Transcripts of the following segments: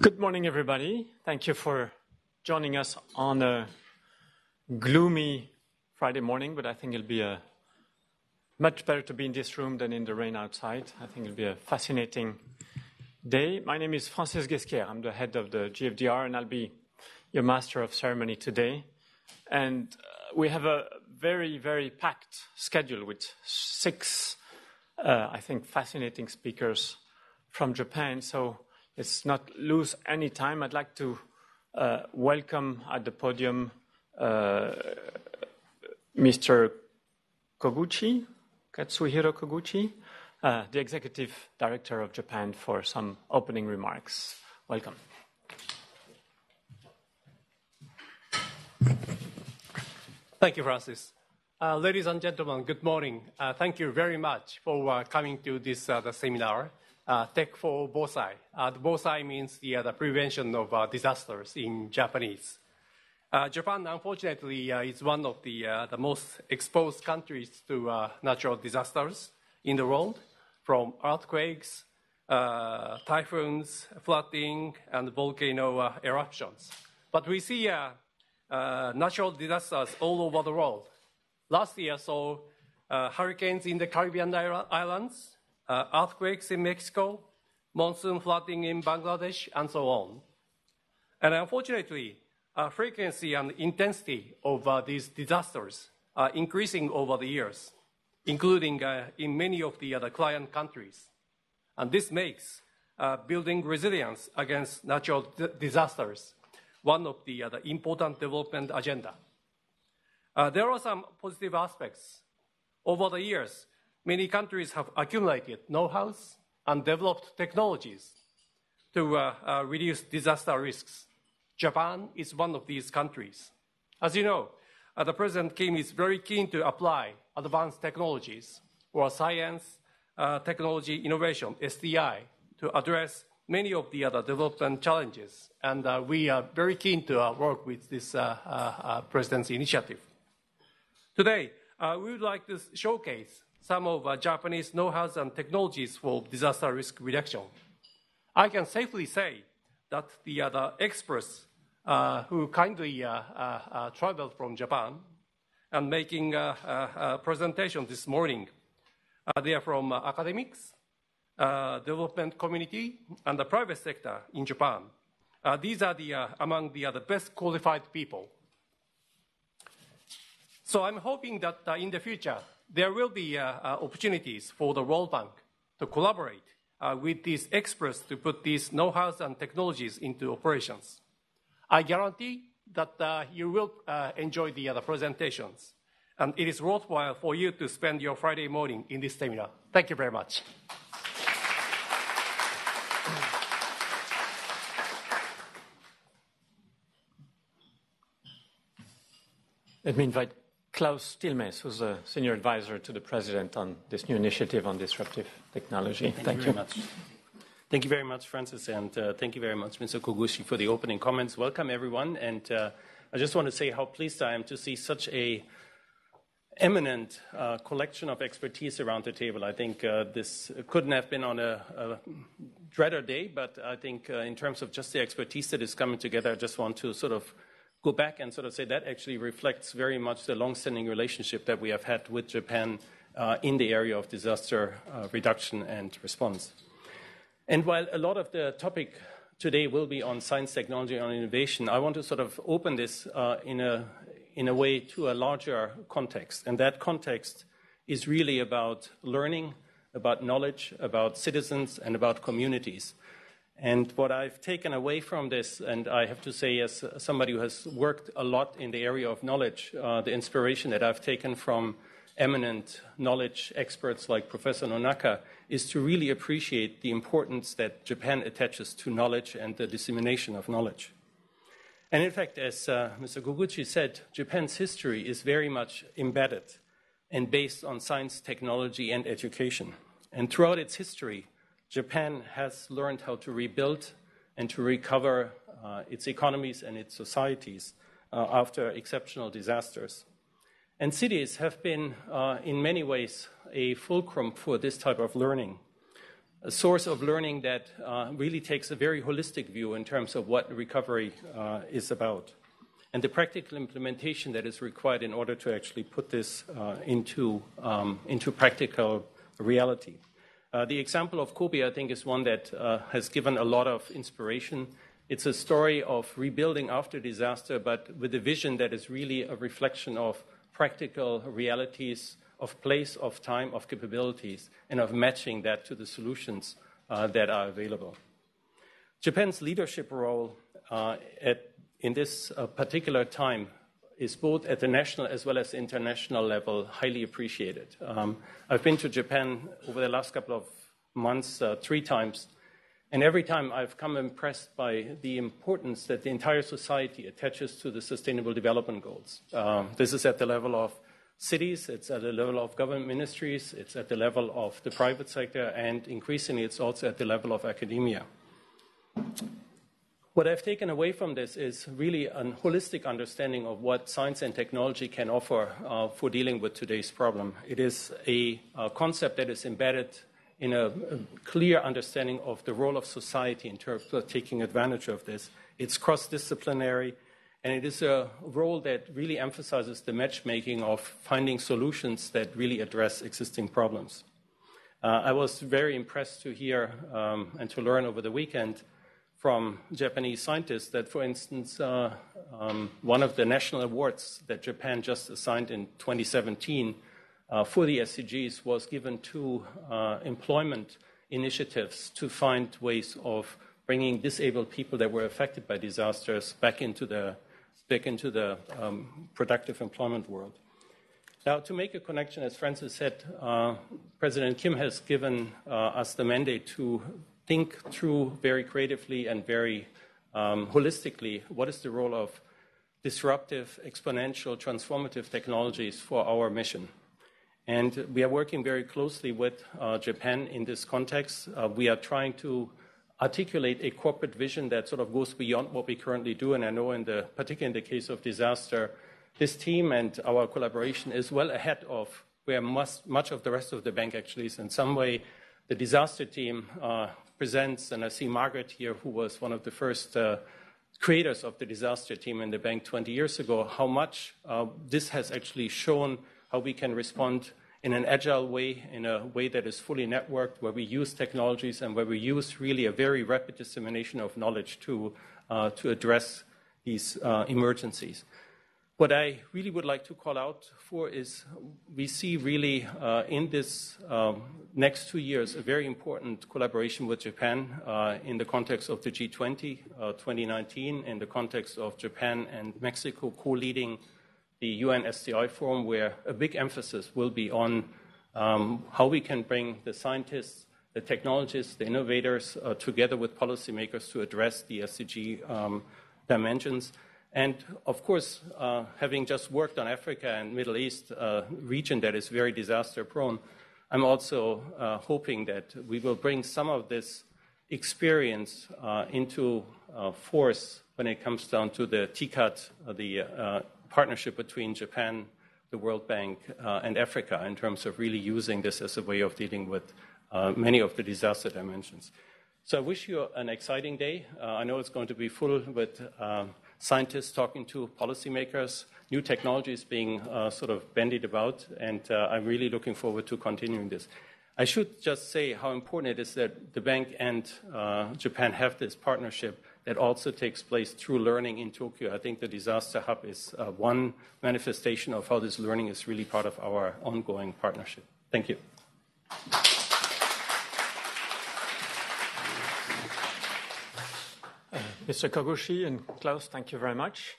Good morning, everybody. Thank you for joining us on a gloomy Friday morning, but I think it'll be a much better to be in this room than in the rain outside. I think it'll be a fascinating day. My name is Francis Ghesquiere. I'm the head of the GFDR, and I'll be your master of ceremony today. And uh, we have a very, very packed schedule with six, uh, I think, fascinating speakers from Japan. So let's not lose any time. I'd like to uh, welcome at the podium uh, Mr. Koguchi, Kazuhiko Koguchi, uh, the Executive Director of Japan, for some opening remarks. Welcome. Thank you, Francis. Ladies and gentlemen, good morning. Thank you very much for coming to this seminar, uh, Tech for Bosai. Uh, the Bosai means the, uh, the prevention of uh, disasters in Japanese. Uh, Japan, unfortunately, is one of the, the most exposed countries to natural disasters in the world, from earthquakes, typhoons, flooding, and volcano eruptions. But we see uh, natural disasters all over the world. Last year saw uh, hurricanes in the Caribbean islands, uh, earthquakes in Mexico, monsoon flooding in Bangladesh, and so on. And unfortunately, uh, frequency and intensity of uh, these disasters are increasing over the years, including uh, in many of the other client countries. And this makes building resilience against natural disasters one of the, uh, the important development agenda. Uh, there are some positive aspects. Over the years, many countries have accumulated know-how and developed technologies to uh, uh, reduce disaster risks. Japan is one of these countries. As you know, uh, the President Kim is very keen to apply advanced technologies or science, uh, technology innovation, STI, to address many of the other development challenges, and uh, we are very keen to uh, work with this President's initiative. Today, we would like to showcase some of uh, Japanese know-hows and technologies for disaster risk reduction. I can safely say that the other experts who kindly traveled from Japan and making a, a, a presentation this morning, they are from academics, uh, development community and the private sector in Japan. Uh, these are the, uh, among the, the best qualified people. So I'm hoping that uh, in the future, there will be uh, uh, opportunities for the World Bank to collaborate uh, with these experts to put these know-hows and technologies into operations. I guarantee that uh, you will enjoy the other presentations, and it is worthwhile for you to spend your Friday morning in this seminar. Thank you very much. Let me invite Klaus Tilmes, who's a senior advisor to the president on this new initiative on disruptive technology. Thank, thank you very much. Thank you very much, Francis, and uh, thank you very much, Mr. Koguchi, for the opening comments. Welcome, everyone, and uh, I just want to say how pleased I am to see such a eminent uh, collection of expertise around the table. I think uh, this couldn't have been on a, a dreader day, but I think uh, in terms of just the expertise that is coming together, I just want to sort of go back and sort of say that actually reflects very much the long-standing relationship that we have had with Japan uh, in the area of disaster uh, reduction and response. And while a lot of the topic today will be on science, technology, and innovation, I want to sort of open this uh, in, a, in a way to a larger context. And that context is really about learning, about knowledge, about citizens, and about communities. And what I've taken away from this, and I have to say, as somebody who has worked a lot in the area of knowledge, uh, the inspiration that I've taken from eminent knowledge experts like Professor Nonaka is to really appreciate the importance that Japan attaches to knowledge and the dissemination of knowledge. And in fact, as uh, Mr. Koguchi said, Japan's history is very much embedded and based on science, technology, and education. And throughout its history, Japan has learned how to rebuild and to recover uh, its economies and its societies uh, after exceptional disasters. And cities have been, uh, in many ways, a fulcrum for this type of learning. a source of learning that uh, really takes a very holistic view in terms of what recovery uh, is about and the practical implementation that is required in order to actually put this uh, into, um, into practical reality. Uh, the example of Kobe, I think, is one that uh, has given a lot of inspiration. It's a story of rebuilding after disaster, but with a vision that is really a reflection of practical realities of place, of time, of capabilities, and of matching that to the solutions uh, that are available. Japan's leadership role uh, at, in this uh, particular time is both at the national as well as international level highly appreciated. Um, I've been to Japan over the last couple of months uh, three times, and every time I've come impressed by the importance that the entire society attaches to the Sustainable Development Goals. Um, this is at the level of cities, it's at the level of government ministries, it's at the level of the private sector, and increasingly it's also at the level of academia. What I've taken away from this is really a holistic understanding of what science and technology can offer uh, for dealing with today's problem. It is a, a concept that is embedded in a, a, clear understanding of the role of society in terms of taking advantage of this. It's cross disciplinary, and it is a role that really emphasizes the matchmaking of finding solutions that really address existing problems. Uh, I was very impressed to hear um, and to learn over the weekend from Japanese scientists that, for instance, uh, um, one of the national awards that Japan just assigned in 2017 uh, for the SDGs was given to uh, employment initiatives to find ways of bringing disabled people that were affected by disasters back into the back into the um, productive employment world. Now, to make a connection, as Francis said, uh, President Kim has given uh, us the mandate to think through very creatively and very um, holistically what is the role of disruptive, exponential, transformative technologies for our mission. And we are working very closely with uh, Japan in this context. Uh, we are trying to articulate a corporate vision that sort of goes beyond what we currently do. And I know, in the, particularly in the case of disaster, this team and our collaboration is well ahead of where much, much of the rest of the bank actually is. In some way, the disaster team uh, presents, and I see Margaret here, who was one of the first uh, creators of the disaster team in the bank 20 years ago, how much uh, this has actually shown how we can respond in an agile way, in a way that is fully networked, where we use technologies and where we use really a very rapid dissemination of knowledge to, uh, to address these uh, emergencies. What I really would like to call out for is we see really uh, in this um, next two years a very important collaboration with Japan uh, in the context of the G20 uh, 2019, in the context of Japan and Mexico co leading the UN STI forum, where a big emphasis will be on um, how we can bring the scientists, the technologists, the innovators uh, together with policymakers to address the SDG um, dimensions. And of course, uh, having just worked on Africa and Middle East, a uh, region that is very disaster prone, I'm also uh, hoping that we will bring some of this experience uh, into uh, force when it comes down to the TICAD, the partnership between Japan, the World Bank, uh, and Africa in terms of really using this as a way of dealing with uh, many of the disaster dimensions. So I wish you an exciting day. Uh, I know it's going to be full with um, scientists talking to policymakers, new technologies being uh, sort of bandied about, and uh, I'm really looking forward to continuing this. I should just say how important it is that the bank and uh, Japan have this partnership that also takes place through learning in Tokyo. I think the Disaster Hub is uh, one manifestation of how this learning is really part of our ongoing partnership. Thank you. Mr. Koguchi and Klaus, thank you very much.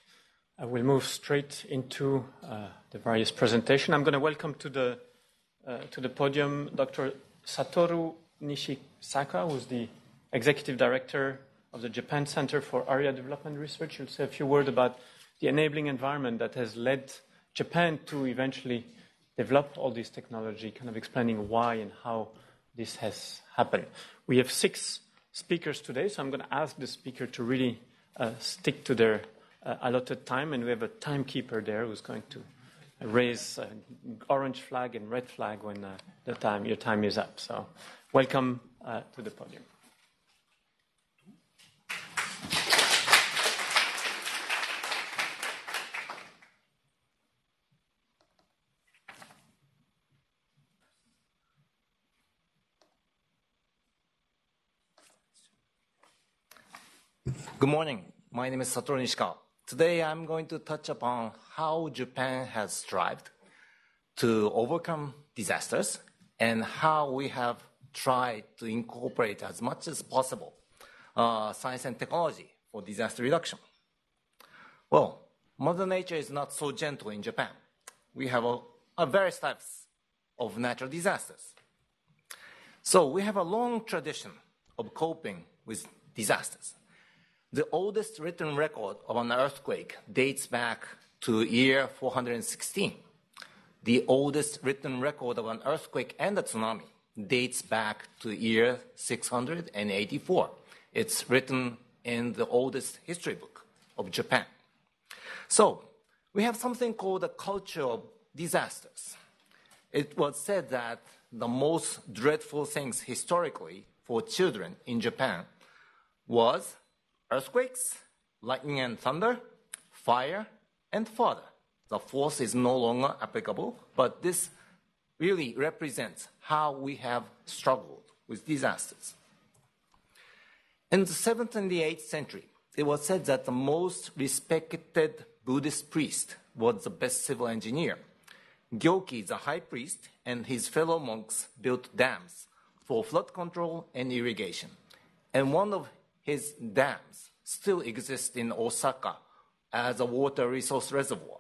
I will move straight into uh, the various presentation. I'm going to welcome to the, uh, to the podium Dr. Satoru Nishikawa, who's the Executive Director of the Japan Center for Area Development Research. You'll say a few words about the enabling environment that has led Japan to eventually develop all this technology, kind of explaining why and how this has happened. We have six speakers today, so I'm going to ask the speaker to really uh, stick to their uh, allotted time, and we have a timekeeper there who's going to raise uh, orange flag and red flag when uh, the time your time is up. So, welcome uh, to the podium. Good morning. My name is Satoru Nishikawa. Today I'm going to touch upon how Japan has strived to overcome disasters and how we have tried to incorporate as much as possible uh, science and technology for disaster reduction. Well, Mother Nature is not so gentle in Japan. We have a, a various types of natural disasters. So we have a long tradition of coping with disasters. The oldest written record of an earthquake dates back to year 416. The oldest written record of an earthquake and a tsunami dates back to year 684. It's written in the oldest history book of Japan. So, we have something called a culture of disasters. It was said that the most dreadful things historically for children in Japan was earthquakes, lightning and thunder, fire, and further. The force is no longer applicable, but this really represents how we have struggled with disasters. In the 7th and the 8th century, it was said that the most respected Buddhist priest was the best civil engineer. Gyoki, the high priest, and his fellow monks built dams for flood control and irrigation. And one of his dams still exist in Osaka as a water resource reservoir.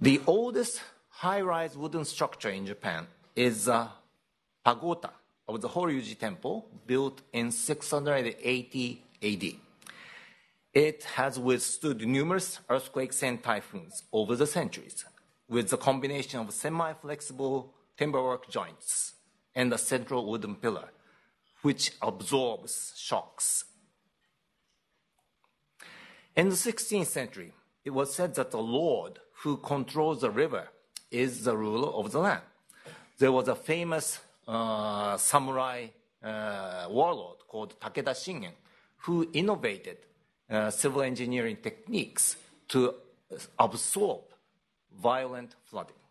The oldest high-rise wooden structure in Japan is a pagoda of the Horyuji Temple, built in 680 AD. It has withstood numerous earthquakes and typhoons over the centuries, with the combination of semi-flexible timberwork joints and a central wooden pillar which absorbs shocks. In the 16th century, it was said that the Lord who controls the river is the ruler of the land. There was a famous uh, samurai uh, warlord called Takeda Shingen who innovated uh, civil engineering techniques to absorb violent flooding.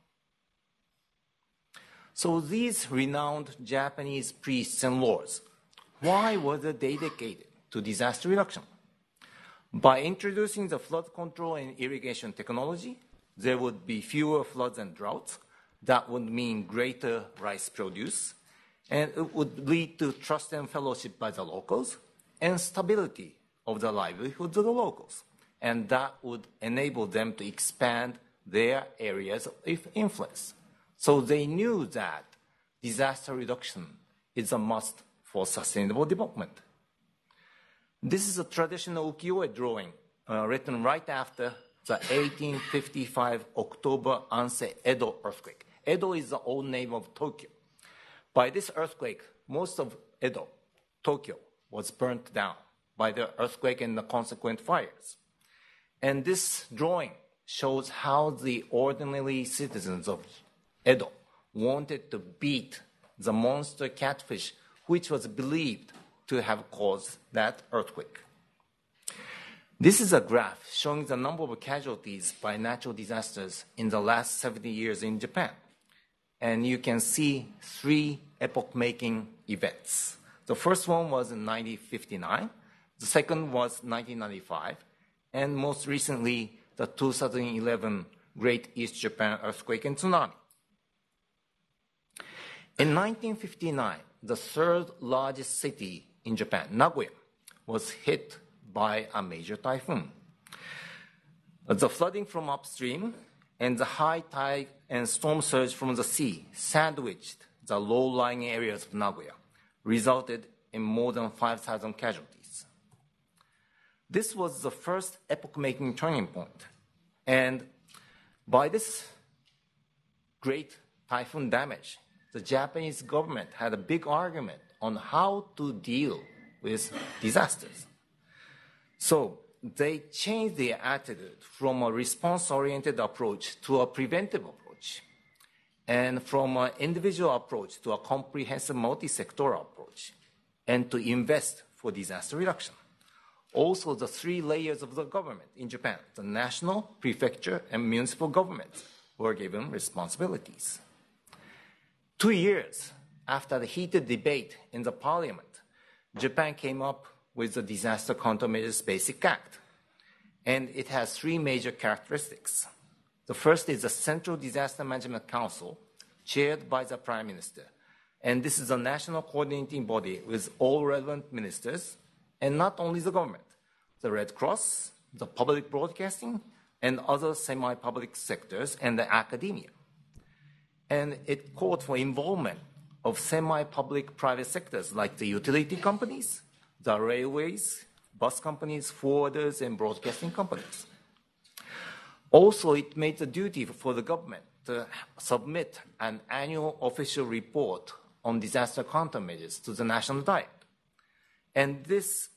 So these renowned Japanese priests and lords, why were they dedicated to disaster reduction? By introducing the flood control and irrigation technology, there would be fewer floods and droughts. That would mean greater rice produce, and it would lead to trust and fellowship by the locals and stability of the livelihoods of the locals. And that would enable them to expand their areas of influence. So they knew that disaster reduction is a must for sustainable development. This is a traditional ukiyo-e drawing uh, written right after the 1855 October Ansei Edo earthquake. Edo is the old name of Tokyo. By this earthquake, most of Edo, Tokyo, was burnt down by the earthquake and the consequent fires. And this drawing shows how the ordinary citizens of Edo wanted to beat the monster catfish, which was believed to have caused that earthquake. This is a graph showing the number of casualties by natural disasters in the last 70 years in Japan. And you can see three epoch making events. The first one was in 1959, the second was 1995, and most recently, the 2011 Great East Japan earthquake and tsunami. In 1959, the third largest city in Japan, Nagoya, was hit by a major typhoon. The flooding from upstream and the high tide and storm surge from the sea sandwiched the low lying areas of Nagoya, resulted in more than 5,000 casualties. This was the first epoch making turning point. And by this great typhoon damage, the Japanese government had a big argument on how to deal with disasters. So they changed their attitude from a response oriented approach to a preventive approach. and from an individual approach to a comprehensive multi-sectoral approach, and to invest for disaster reduction. Also, the three layers of the government in Japan, the national, prefecture, and municipal governments, were given responsibilities. Two years after the heated debate in the parliament, Japan came up with the Disaster Countermeasures Basic Act, and it has three major characteristics. The first is the Central Disaster Management Council, chaired by the Prime Minister. And this is a national coordinating body with all relevant ministers, and not only the government, the Red Cross, the public broadcasting, and other semi public sectors, and the academia. And it called for involvement of semi public private sectors like the utility companies, the railways, bus companies, forwarders, and broadcasting companies. Also, it made the duty for the government to submit an annual official report on disaster countermeasures to the National Diet. And this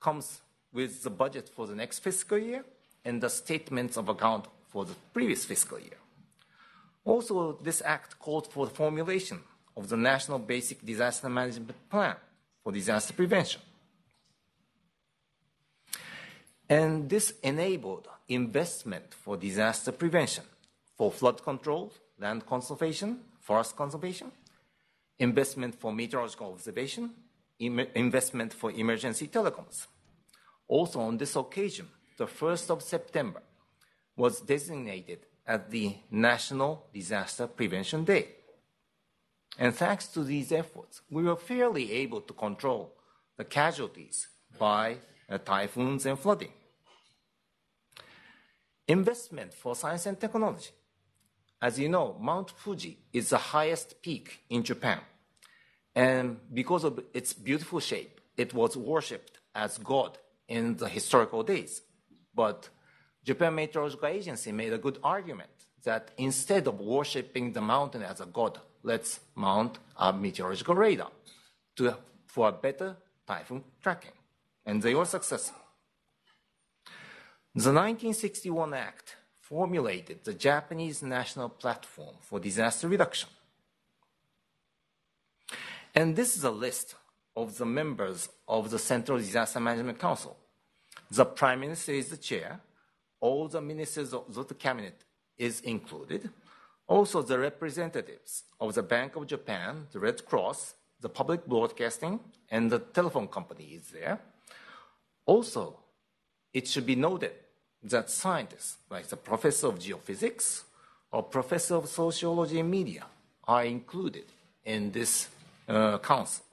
comes with the budget for the next fiscal year and the statements of account for the previous fiscal year. Also, this act called for the formulation of the National Basic Disaster Management Plan for disaster prevention. And this enabled investment for disaster prevention, for flood control, land conservation, forest conservation, investment for meteorological observation, investment for emergency telecoms. Also, on this occasion, the 1st of September was designated as the National Disaster Prevention Day. And thanks to these efforts, we were fairly able to control the casualties by uh, typhoons and flooding. Investment for science and technology. As you know, Mount Fuji is the highest peak in Japan. And because of its beautiful shape, it was worshipped as God in the historical days. But Japan Meteorological Agency made a good argument that instead of worshipping the mountain as a god, let's mount a meteorological radar to, for a better typhoon tracking. And they were successful. The 1961 Act formulated the Japanese National Platform for Disaster Reduction. And this is a list of the members of the Central Disaster Management Council. The Prime Minister is the chair. All the ministers of the cabinet is included. Also, the representatives of the Bank of Japan, the Red Cross, the public broadcasting, and the telephone company is there. Also, it should be noted that scientists, like the professor of geophysics or professor of sociology and media, are included in this uh, council.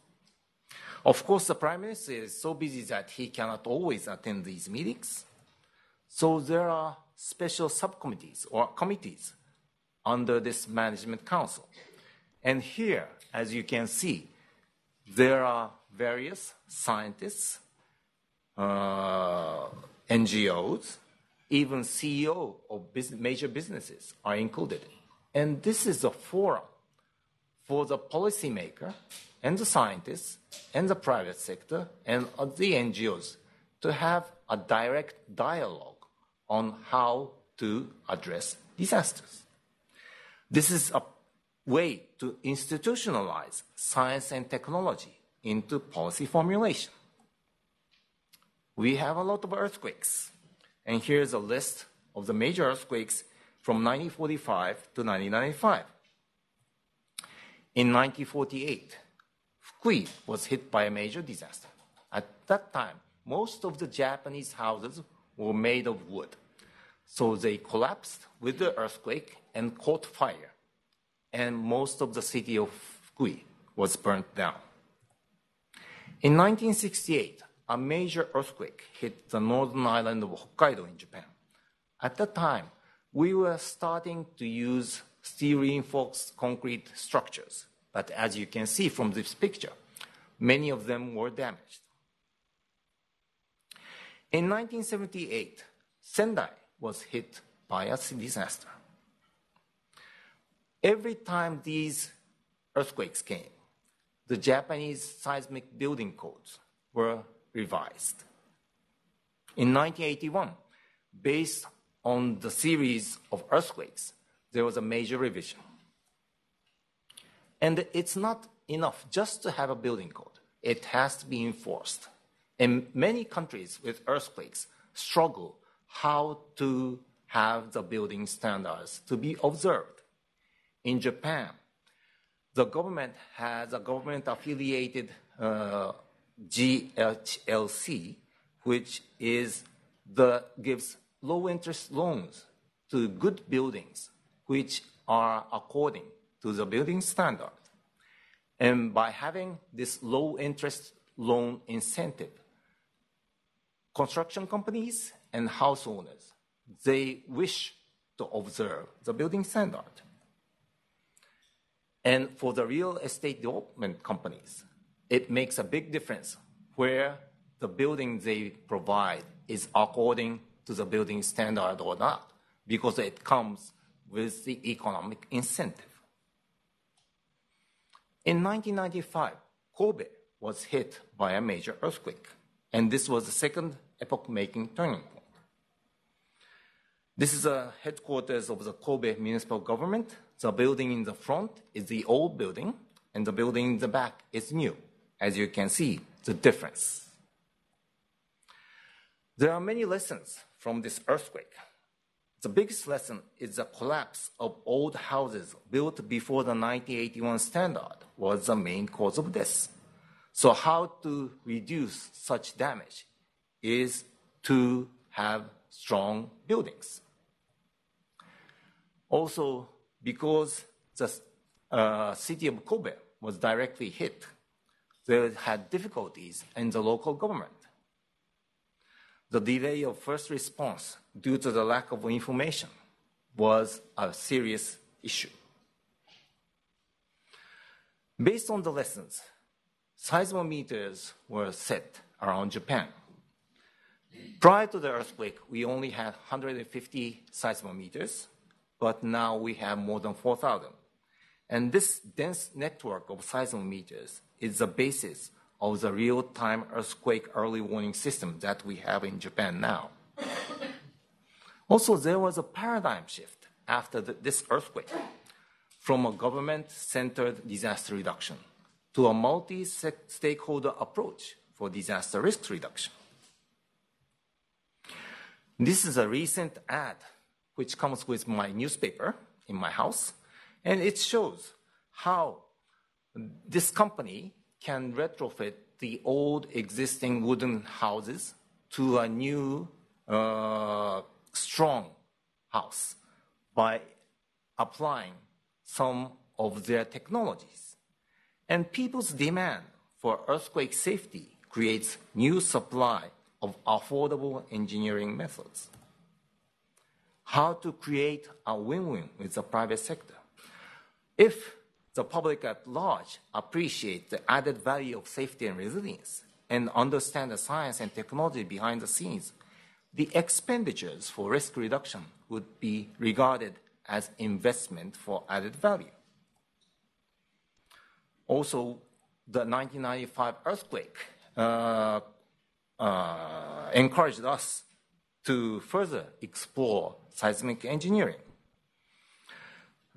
Of course, the prime minister is so busy that he cannot always attend these meetings. So there are special subcommittees or committees under this management council. And here, as you can see, there are various scientists, uh, NGOs, even CEO of business, major businesses are included. And this is a forum for the policymaker and the scientists and the private sector and the NGOs to have a direct dialogue on how to address disasters. This is a way to institutionalize science and technology into policy formulation. We have a lot of earthquakes and here's a list of the major earthquakes from 1945 to 1995. In 1948, Fukui was hit by a major disaster. At that time, most of the Japanese houses were made of wood. So they collapsed with the earthquake and caught fire. And most of the city of Fukui was burnt down. In 1968, a major earthquake hit the northern island of Hokkaido in Japan. At that time, we were starting to use steel reinforced concrete structures. But as you can see from this picture, many of them were damaged. In 1978, Sendai was hit by a disaster. Every time these earthquakes came, the Japanese seismic building codes were revised. In 1981, based on the series of earthquakes, there was a major revision. And it's not enough just to have a building code. It has to be enforced. And many countries with earthquakes struggle how to have the building standards to be observed. In Japan, the government has a government affiliated uh, GHLC, which is the, gives low interest loans to good buildings, which are according to the building standard. And by having this low interest loan incentive, construction companies and house owners, they wish to observe the building standard. And for the real estate development companies, it makes a big difference where the building they provide is according to the building standard or not, because it comes with the economic incentive. In 1995, Kobe was hit by a major earthquake, and this was the second epoch making turning point. This is the headquarters of the Kobe municipal government. The building in the front is the old building, and the building in the back is new. As you can see, the difference. There are many lessons from this earthquake. The biggest lesson is the collapse of old houses built before the 1981 standard was the main cause of this. So how to reduce such damage is to have strong buildings. Also, because the uh, city of Kobe was directly hit, they had difficulties in the local government. The delay of first response due to the lack of information was a serious issue. Based on the lessons, seismometers were set around Japan. Prior to the earthquake, we only had 150 seismometers, but now we have more than 4,000. And this dense network of seismometers is the basis of the real-time earthquake early warning system that we have in Japan now. also, there was a paradigm shift after the, this earthquake from a government-centered disaster reduction to a multi-stakeholder approach for disaster risk reduction. This is a recent ad which comes with my newspaper in my house, and it shows how this company can retrofit the old existing wooden houses to a new uh, strong house by applying some of their technologies. And people's demand for earthquake safety creates new supply of affordable engineering methods. How to create a win-win with the private sector. If the public at large appreciate the added value of safety and resilience and understand the science and technology behind the scenes, the expenditures for risk reduction would be regarded as investment for added value. Also, the 1995 earthquake uh, encouraged us to further explore seismic engineering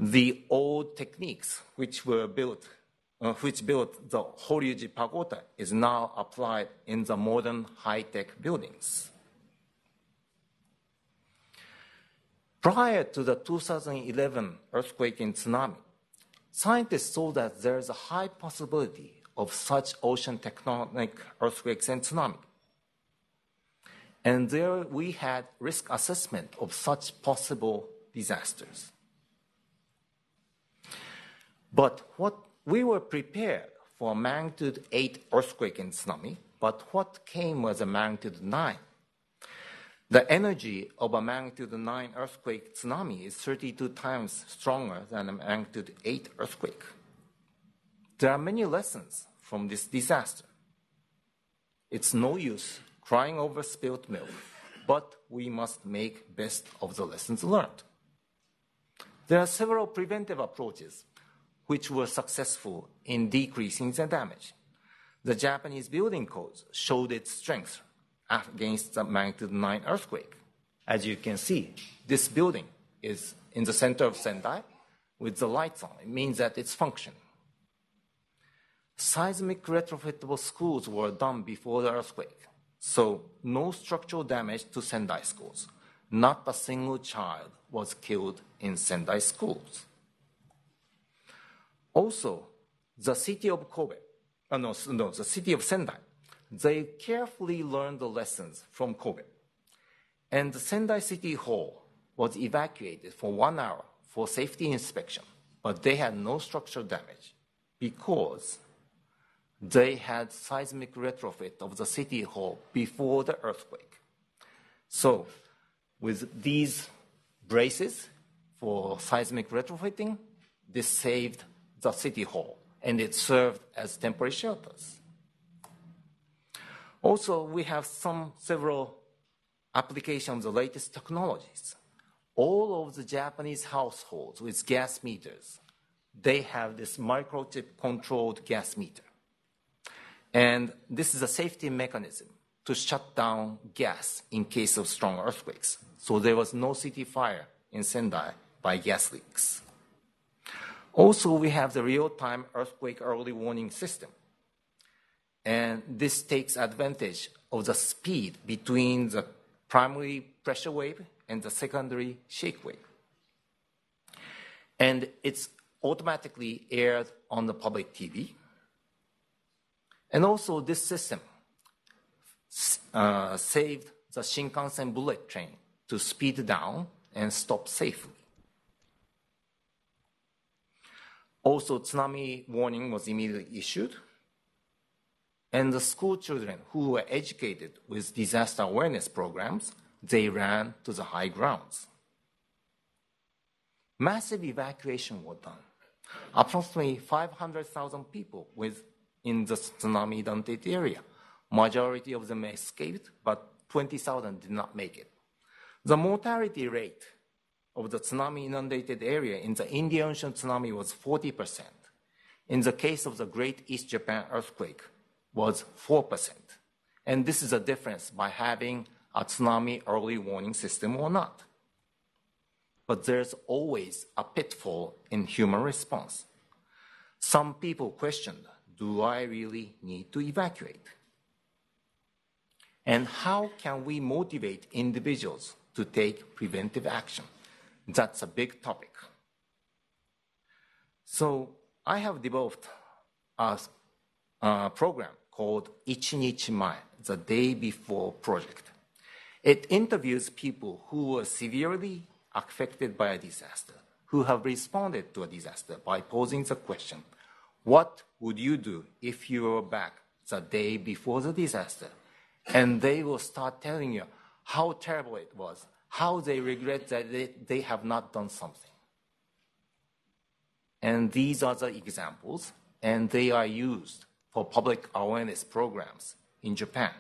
the old techniques which were built, uh, which built the Horyuji Pagoda is now applied in the modern high-tech buildings. Prior to the 2011 earthquake and tsunami, scientists saw that there is a high possibility of such ocean tectonic earthquakes and tsunami. And there we had risk assessment of such possible disasters. But what we were prepared for a magnitude 8 earthquake and tsunami, but what came was a magnitude 9. The energy of a magnitude 9 earthquake tsunami is 32 times stronger than a magnitude 8 earthquake. There are many lessons from this disaster. It's no use crying over spilt milk, but we must make best of the lessons learned. There are several preventive approaches which were successful in decreasing the damage. The Japanese building codes showed its strength against the magnitude 9 earthquake. As you can see, this building is in the center of Sendai with the lights on. It means that it's functioning. seismic retrofittable schools were done before the earthquake, so no structural damage to Sendai schools. Not a single child was killed in Sendai schools. Also, the city of Kobe, uh, no, no, the city of Sendai, they carefully learned the lessons from Kobe. And the Sendai City Hall was evacuated for one hour for safety inspection, but they had no structural damage because they had seismic retrofit of the city hall before the earthquake. So, with these braces for seismic retrofitting, this saved the city hall and it served as temporary shelters. Also, we have some several applications of the latest technologies. All of the Japanese households with gas meters, they have this microchip controlled gas meter. And this is a safety mechanism to shut down gas in case of strong earthquakes. So there was no city fire in Sendai by gas leaks. Also, we have the real-time earthquake early warning system. And this takes advantage of the speed between the primary pressure wave and the secondary shake wave. And it's automatically aired on the public TV. And also, this system uh, saved the Shinkansen bullet train to speed down and stop safely. Also, tsunami warning was immediately issued. And the school children who were educated with disaster awareness programs, they ran to the high grounds. Massive evacuation was done. Approximately 500,000 people with in the tsunami inundated area. Majority of them escaped, but 20,000 did not make it. The mortality rate of the tsunami inundated area in the Indian Ocean tsunami was 40%. In the case of the Great East Japan earthquake, was 4%. And this is a difference by having a tsunami early warning system or not. But there's always a pitfall in human response. Some people questioned do I really need to evacuate? And how can we motivate individuals to take preventive action? That's a big topic. So I have developed a, a program called Ichinichi Mae, the day before project. It interviews people who were severely affected by a disaster, who have responded to a disaster by posing the question, what would you do if you were back the day before the disaster? And they will start telling you how terrible it was, how they regret that they, they have not done something. And these are the examples, and they are used for public awareness programs in Japan.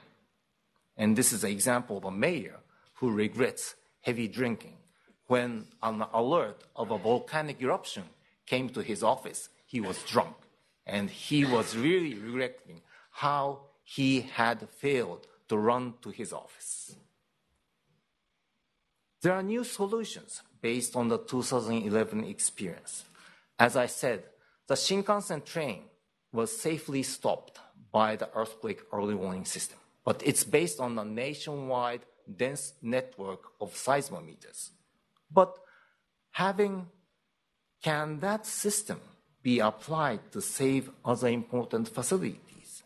And this is an example of a mayor who regrets heavy drinking. When an alert of a volcanic eruption came to his office, he was drunk and he was really regretting how he had failed to run to his office. There are new solutions based on the 2011 experience. As I said, the Shinkansen train was safely stopped by the earthquake early warning system, but it's based on a nationwide dense network of seismometers. But having, can that system be applied to save other important facilities.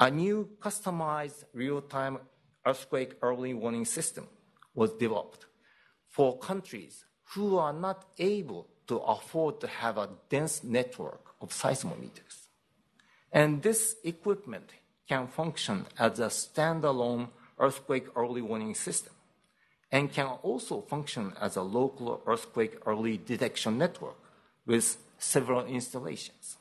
A new customized real-time earthquake early warning system was developed for countries who are not able to afford to have a dense network of seismometers. And this equipment can function as a standalone earthquake early warning system and can also function as a local earthquake early detection network with several installations.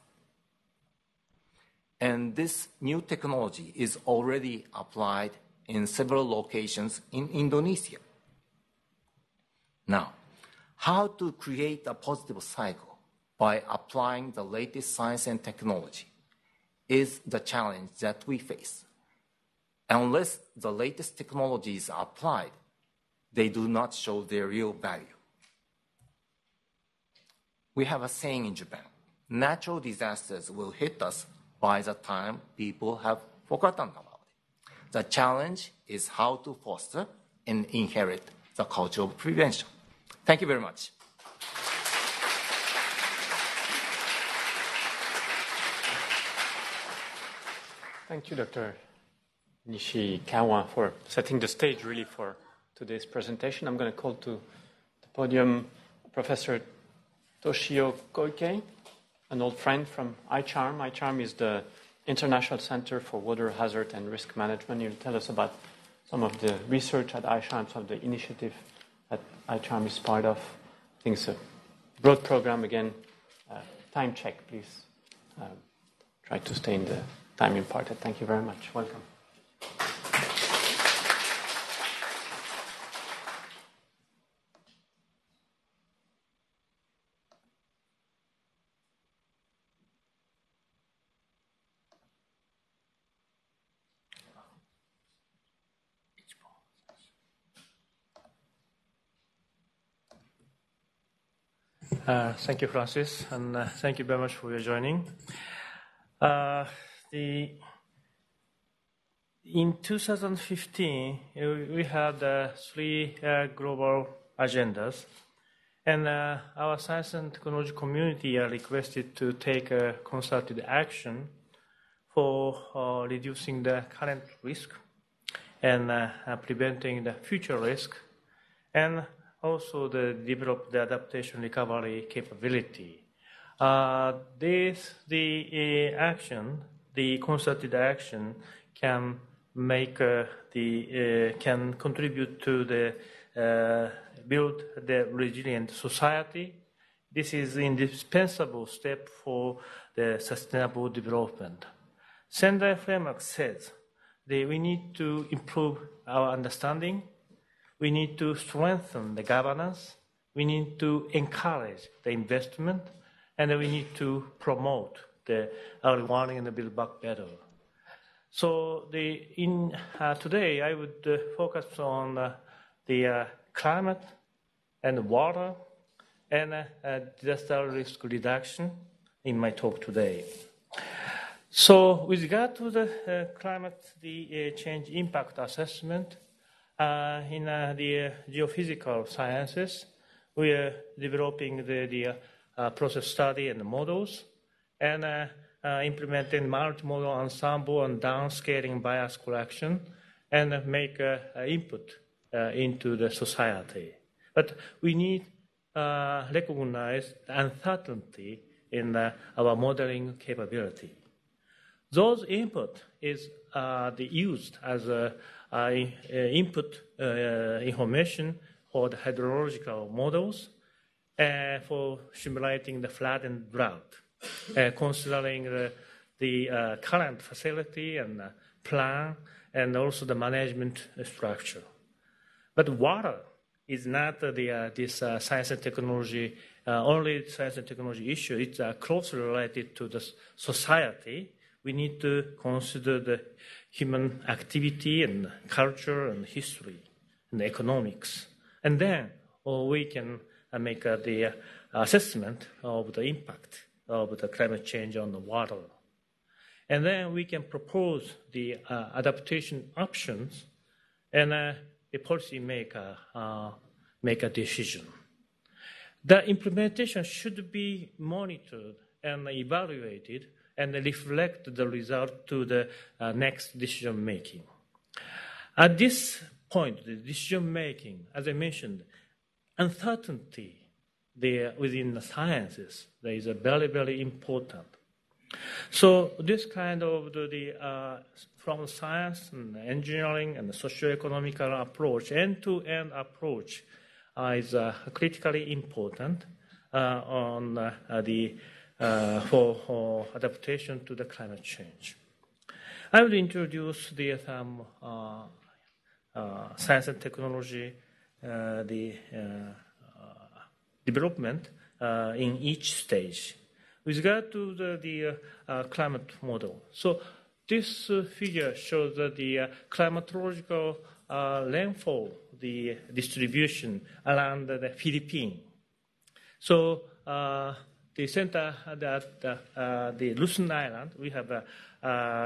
And this new technology is already applied in several locations in Indonesia. Now, how to create a positive cycle by applying the latest science and technology is the challenge that we face. Unless the latest technologies are applied, they do not show their real value we have a saying in Japan natural disasters will hit us by the time people have forgotten about it. The challenge is how to foster and inherit the culture of prevention. Thank you very much. Thank you, Dr. Nishikawa, for setting the stage really for today's presentation. I'm going to call to the podium Professor Toshio Koike, an old friend from ICHARM. ICHARM is the International Center for Water Hazard and Risk Management. You'll tell us about some of the research at ICHARM, some of the initiative that ICHARM is part of. I think it's a broad program. Again, uh, time check, please. Um, try to stay in the time imparted. Thank you very much. Welcome. Thank you, Francis, and uh, thank you very much for your joining. Uh, the, in 2015, we had uh, three uh, global agendas, and uh, our science and technology community are requested to take a concerted action for reducing the current risk and preventing the future risk, and also the develop the adaptation recovery capability. Uh, this the uh, action, the concerted action, can make uh, the uh, can contribute to the uh, build the resilient society. This is indispensable step for the sustainable development. Sendai framework says that we need to improve our understanding we need to strengthen the governance. We need to encourage the investment, and we need to promote the early warning and the build back better. So the, in, uh, today, I would uh, focus on uh, the uh, climate and water and uh, uh, disaster risk reduction in my talk today. So, with regard to the climate the change impact assessment, uh, in uh, the geophysical sciences, we are developing the, the process study and the models and implementing multimodal ensemble and downscaling bias correction and make input into the society. But we need uh, recognize the uncertainty in uh, our modeling capability. Those input is uh, used as a I uh, input uh, information for the hydrological models uh, for simulating the flood and drought, considering the, the current facility and plan and also the management structure. But water is not the, uh, this uh, science and technology, uh, only science and technology issue. It's closely related to the society. We need to consider the human activity and culture and history and economics. And then uh, we can uh, make uh, the assessment of the impact of the climate change on the water. And then we can propose the uh, adaptation options and uh, the policymaker uh, make a decision. The implementation should be monitored and evaluated and reflect the result to the uh, next decision making. At this point, the decision making, as I mentioned, uncertainty there within the sciences there is very, very important. So this kind of the, the uh, from science and engineering and the socio-economical approach, end-to-end approach, uh, is uh, critically important uh, on uh, the uh, for, for, adaptation to the climate change. I will introduce the some uh, uh, science and technology, uh, the uh, uh, development in each stage. With regard to the, the climate model, so this figure shows the climatological rainfall, the distribution around the Philippines. So the center that uh, the Luzon Island, we have a,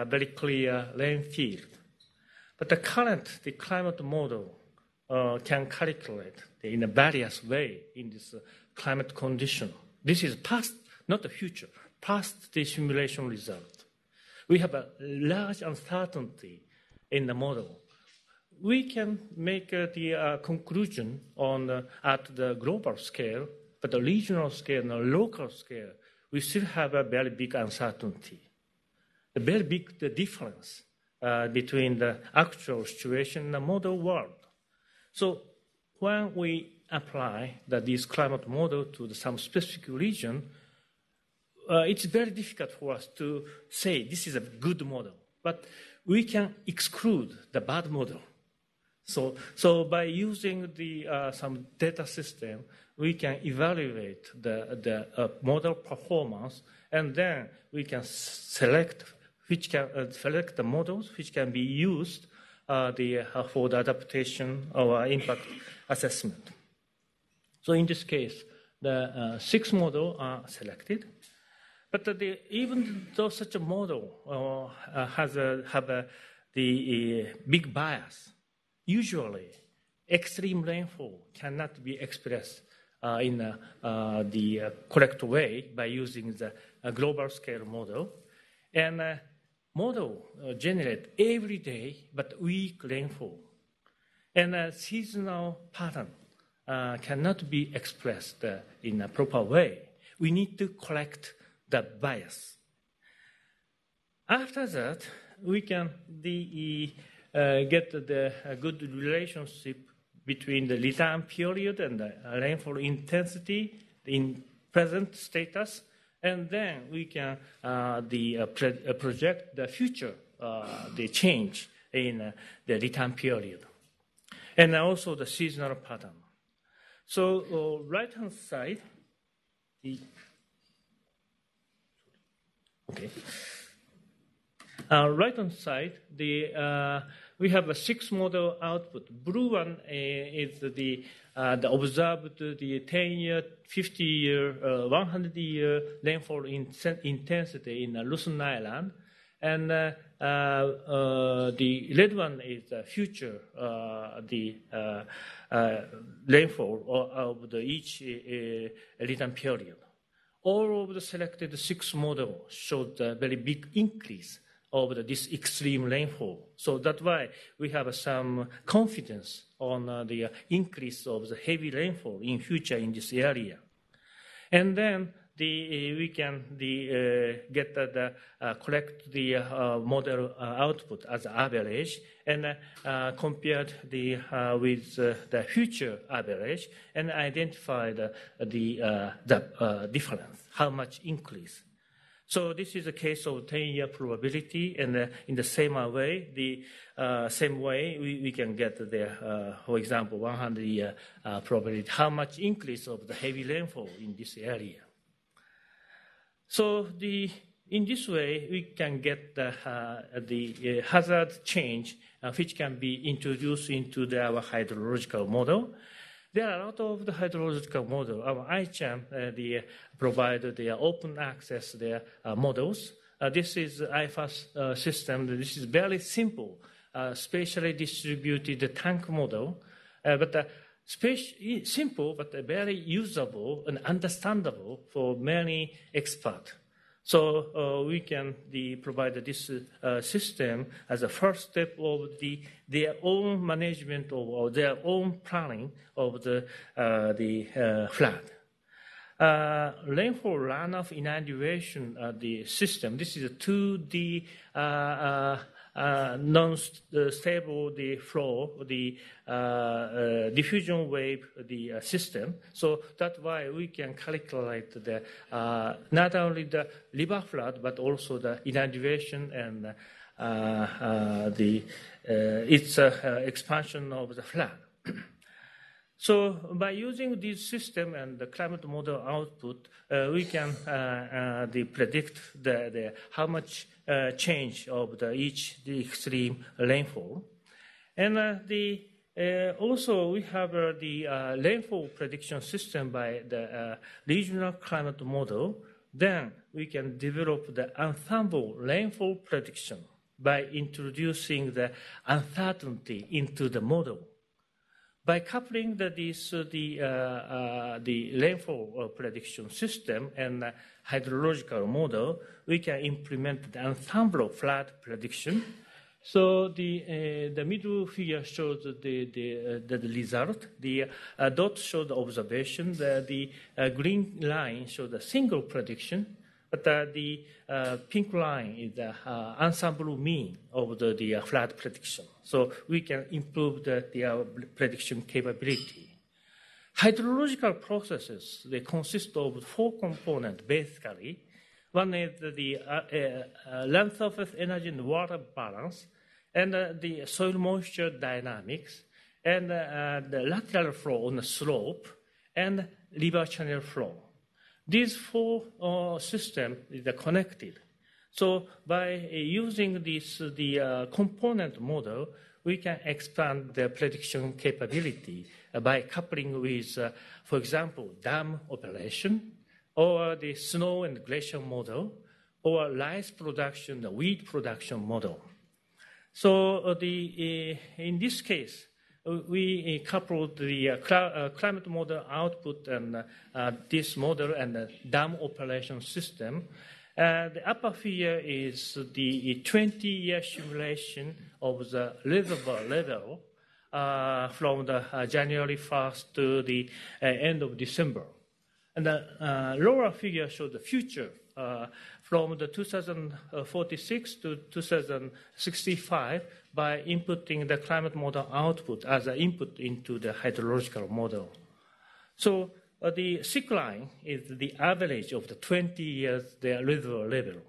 very clear rain field. But the current the climate model uh, can calculate in a various way in this uh, climate condition. This is past, not the future, past the simulation result. We have a large uncertainty in the model. We can make the conclusion on at the global scale, but the regional scale and the local scale, we still have a very big uncertainty. A very big the difference uh, between the actual situation and the model world. So when we apply the, this climate model to some specific region, uh, it's very difficult for us to say this is a good model. But we can exclude the bad model. So, so by using the, uh, some data system, we can evaluate the, the uh, model performance, and then we can select which can uh, select the models which can be used uh, the, uh, for the adaptation or impact assessment. So in this case, the uh, six models are selected. But the, even though such a model has a, have a, the big bias, usually extreme rainfall cannot be expressed uh, in uh, the correct way by using the global scale model. And model generate every day but weak rainfall. And seasonal pattern uh, cannot be expressed uh, in a proper way. We need to correct the bias. After that, we can the, uh, get the good relationship between the return period and the rainfall intensity in present status, and then we can uh, the, uh, pre- uh, project the future the change in the return period, and also the seasonal pattern. So right hand side, the Okay. Uh, right on side, the, uh, we have a six model output. Blue one uh, is the, uh, the observed the 10 year, 50 year, uh, 100 year rainfall in intensity in Luzon Island. And uh, the red one is the future, the rainfall of the each return period all of the selected six models showed a very big increase of the, this extreme rainfall. So that's why we have some confidence on uh, the increase of the heavy rainfall in future in this area. And then the, uh, we can the, uh, get the, uh, collect the uh, model uh, output as average and compared the, with the future average and identify the, the, the difference, how much increase. So this is a case of 10-year probability, and uh, in the same way, the uh, same way we, we can get the, uh, for example, 100-year probability, how much increase of the heavy rainfall in this area. So the, in this way, we can get the, uh, the uh, hazard change, uh, which can be introduced into the, our hydrological model. There are a lot of the hydrological model. Our ICHARM uh, the, provide the open access their uh, models. Uh, this is IFAS system. This is very simple, spatially distributed tank model. but simple but very usable and understandable for many experts. So uh, we can the, provide this uh, system as a first step of the, their own management of, or their own planning of the, uh, the uh, flood. Uh, rainfall runoff inundation uh, the system. This is a 2D uh, non-stable the flow, the uh, uh, diffusion wave, the system. So that's why we can calculate the not only the river flood but also the inundation and the its expansion of the flood. So by using this system and the climate model output, uh, we can uh, uh, the predict the, the, how much uh, change of the each the extreme rainfall. And uh, the uh, also, we have uh, the uh, rainfall prediction system by the regional climate model. Then we can develop the ensemble rainfall prediction by introducing the uncertainty into the model. By coupling the, this, uh, the, uh, uh, the rainfall prediction system and hydrological model, we can implement the ensemble flood prediction so the, uh, the middle figure shows the, the, uh, the, result. The uh, dot shows the observation. The, the green line shows the single prediction. But uh, the uh, pink line is the ensemble mean of the, the flood prediction. So we can improve the, the prediction capability. Hydrological processes, they consist of four components basically. One is the uh, uh, land surface energy and water balance, and uh, the soil moisture dynamics, and uh, the lateral flow on the slope, and river channel flow. These four uh, systems are connected. So by using this the uh, component model, we can expand the prediction capability by coupling with, uh, for example, dam operation, or the snow and glacier model, or rice production, the wheat production model. So uh, the, uh, in this case, uh, we eh, coupled the eh, eh, climate model output and this model and the dam operation system. the upper figure is the 20-year simulation of the reservoir level uh, from the uh, January 1st to the uh, end of December. And the lower figure shows the future from the 2046 to 2065 by inputting the climate model output as an input into the hydrological model. So uh, the sick line is the average of the 20 years the reservoir level.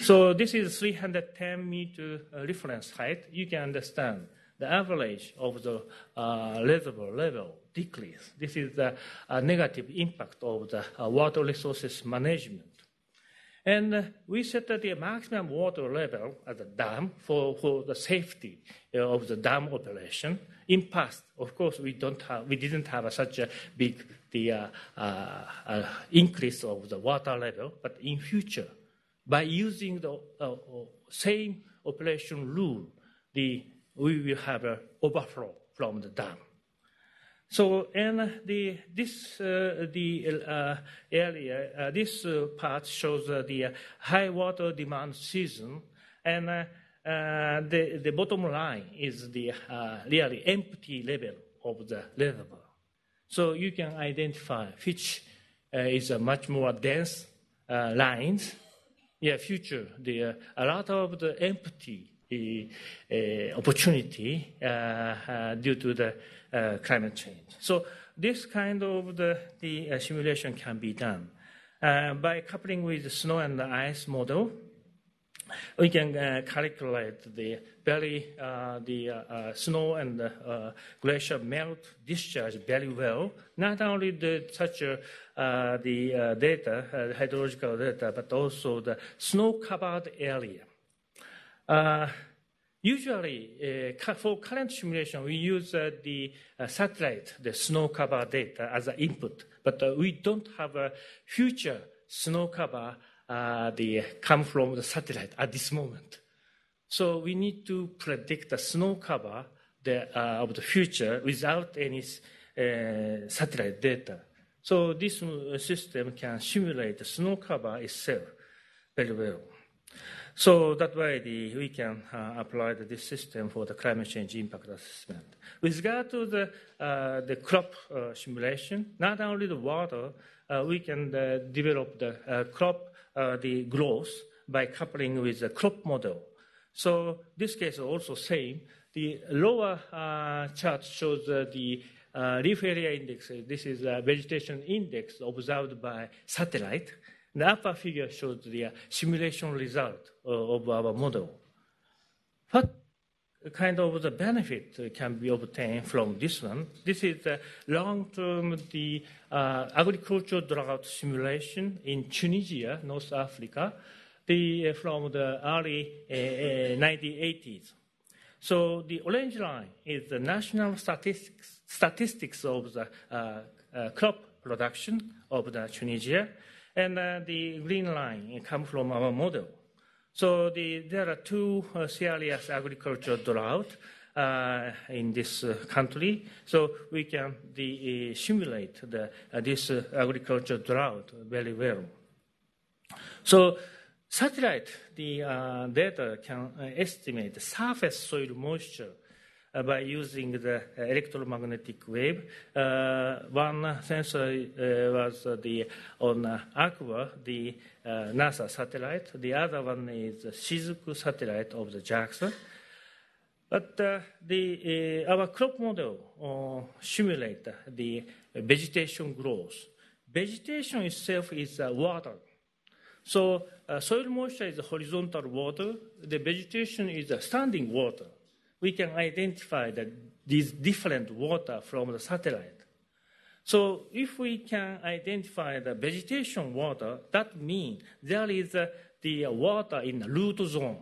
So this is 310 meter uh, reference height. You can understand the average of the uh, reservoir level decrease. This is the uh, negative impact of the uh, water resources management. And uh, we set the maximum water level at the dam for, for the safety uh, of the dam operation. In past, of course, we don't have, we didn't have such a big the uh, uh, uh increase of the water level, but in future, by using the uh, same operation rule, the, we will have an overflow from the dam. So, and the, this uh, the uh, area, uh, this uh, part shows uh, the high water demand season, and uh, the, the bottom line is the really empty level of the reservoir. So you can identify which is a much more dense lines. Yeah, future, the, a lot of the empty opportunity due to the uh, climate change. So this kind of the, the uh, simulation can be done. Uh, by coupling with the snow and the ice model, we can uh, calculate the very uh, the uh, snow and the glacier melt discharge very well. Not only the such the data, hydrological data, but also the snow covered area. Usually, uh, for current simulation, we use uh, the uh, satellite, the snow cover data as an input, but uh, we don't have a future snow cover uh, the come from the satellite at this moment. So we need to predict the snow cover the, uh, of the future without any satellite data. So this system can simulate the snow cover itself very well. So that way the, we can uh, apply this system for the climate change impact assessment. With regard to the, uh, the crop uh, simulation, not only the water, uh, we can uh, develop the uh, crop the growth by coupling with the crop model. So this case is also same. The lower chart shows the leaf area index. This is a vegetation index observed by satellite. The upper figure shows the simulation result of our model. What kind of the benefit can be obtained from this one? This is the long-term the uh, agricultural drought simulation in Tunisia, North Africa, the, from the early uh, 1980s. So the orange line is the national statistics, statistics of the uh, uh, crop production of the Tunisia, and uh, the green line comes from our model. So the, there are two uh, serious agricultural drought uh, in this uh, country. So we can the, simulate the, this agricultural drought very well. So Satellite, the uh, data can uh, estimate the surface soil moisture uh, Uh, by using the uh, electromagnetic wave. Uh, one sensor uh, was uh, the on Aqua, the NASA satellite. The other one is the Shizuku satellite of the JAXA. But the, our crop model simulate the vegetation growth. Vegetation itself is water. So uh, soil moisture is horizontal water. The vegetation is standing water. We can identify the, these different water from the satellite. So if we can identify the vegetation water, that means there is uh, the water in the root zone.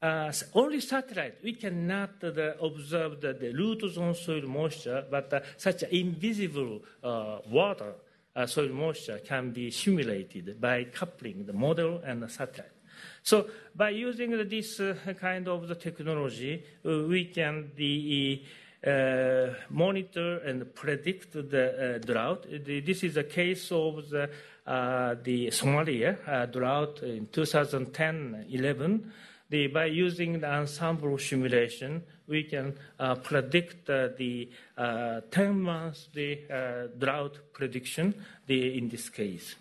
Uh, only satellite, we cannot uh, observe the, the root zone soil moisture, but uh, such invisible uh, water uh, soil moisture can be simulated by coupling the model and the satellite. So by using this uh, kind of the technology, uh, we can the, uh, monitor and predict the drought. This is a case of the, the Somalia drought in 2010-11 the, by using the ensemble simulation, we can uh, predict uh, the uh, 10 months the drought prediction the, in this case.